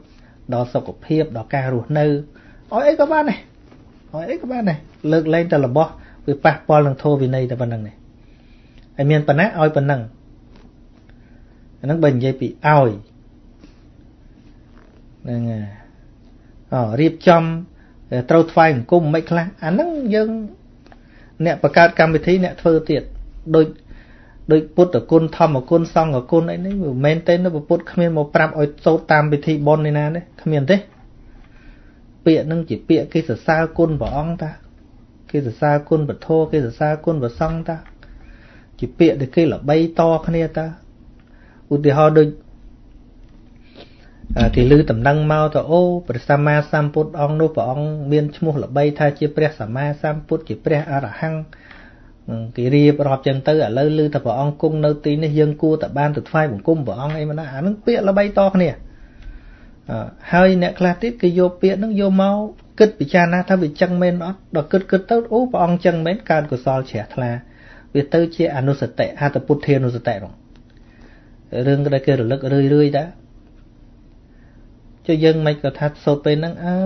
S2: ដល់សុខភាពដល់ការរស់នៅឲ្យអីក៏បានដែរឲ្យអីក៏បានដែរលើកលែងតែរបស់វាប៉ះពាល់នឹងធម៌វិន័យតែប៉ុណ្្នឹងនេះហើយមានប៉ុណ្ណាឲ្យប៉ុណ្្នឹងអាហ្នឹងបើនិយាយពីឲ្យហ្នឹងអូរៀបចំត្រូវថ្វាយអង្គមមិនខ្លះអាហ្នឹងយើងអ្នកបង្កើតកម្មវិធីអ្នកធ្វើទៀតដូច ដូចពុទ្ធគុណធម្មគុណសង្ឃគុណអីនេះមិនមែនទេនៅពុទ្ធគ្មានមកប្រាប់ឲ្យសូត្រតាមពិធីបុណ្យនេះណាទេគ្មានទេពាក្យនឹងជាពាក្យគេសរសើរគុណព្រះអង្គតាគេសរសើរគុណពធគេសរសើរគុណព្រះសង្ឃតាជាពាក្យដែលគេល្បីតគ្នាតាឧទាហរណ៍ដូចគេលើតំណែងមកទៅអូព្រះសម្មាសម្ពុទ្ធអង្គនោះព្រះអង្គមានឈ្មោះល្បីថាជាព្រះសម្មាសម្ពុទ្ធជាព្រះអរហង្គ គេរៀបរាប់ចឹងទៅឥឡូវឮថាព្រះអង្គគង់នៅទីនេះយើងគួរតែបានទៅថ្វាយបង្គំព្រះអង្គអីមិនណាអានឹងពាក្យល្បីតគ្នាហើយអ្នកខ្លះទៀតគេយកពាក្យហ្នឹងយកមកគិតពិចារណាថាវាចឹងមែនអត់ដល់គិតគិតទៅអូព្រះអង្គចឹងមែនកើតកុសលជ្រះថ្លាវាទៅជាអនុសតិហត្ថពុទ្ធានុសតិហ្នឹងរឿងដែលគេរលឹករឿយរឿយតាចុះយើងមិនក៏ថាសូត្រពេលហ្នឹងអើ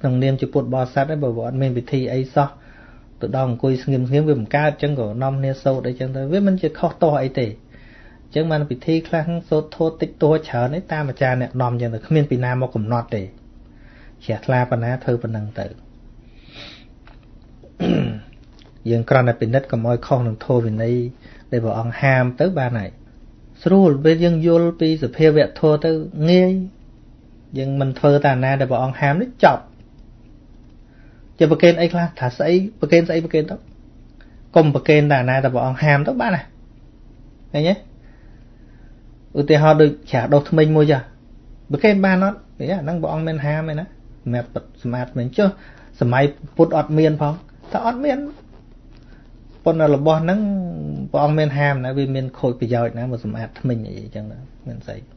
S2: ក្នុងនាមជាពុទ្ធបរិស័ទឯងបើអត់មានពិធីអីសោះ ទៅដល់អង្គុយស្ងៀមស្ងៀមវាមិនកើតអញ្ចឹងក៏នាំគ្នាសូត្រអីចឹងទៅវាមិនជាខុសទោះអីទេអញ្ចឹងបានពិធីខ្លះសូត្រធោតិចតួច្រើនឯតាមអាចារ្យអ្នកនាំអញ្ចឹងទៅគ្មានពីណាមកកំណត់ទេជ្រះថ្លាប៉ុណ្ណាធ្វើប៉ុណ្ណឹងទៅយើងគ្រាន់តែពិនិត្យកុំឲ្យខុសនឹងធម៌វិន័យដែលព្រះអង្គហាមទៅបានហើយស្រួលពេលយើងយល់ពីសភាវៈធម៌ទៅងាយយើងមិនធ្វើតាណាដែលព្រះអង្គហាមនេះចប់ ជាប្រកេនអីខ្លះថាស្អីប្រកេនស្អីប្រកេនទៅកុំប្រកេនតាណាដែលព្រះអង្គហាមទៅបានណាឃើញទេឧទាហរណ៍ដូចច្រាស់ដុសថ្មិញមួយចាប្រកេនបានអត់អាហ្នឹងព្រះអង្គមានហាមឯណាសម្រាប់សម្រាប់មិនចុះសម័យពុទ្ធអត់មានផងតែអត់មានប៉ុន្តែរបស់ហ្នឹងព្រះអង្គមានហាមណាវាមានខូចប្រយោជន៍ណាមកសម្អាតថ្មិញអីចឹងមានស្អី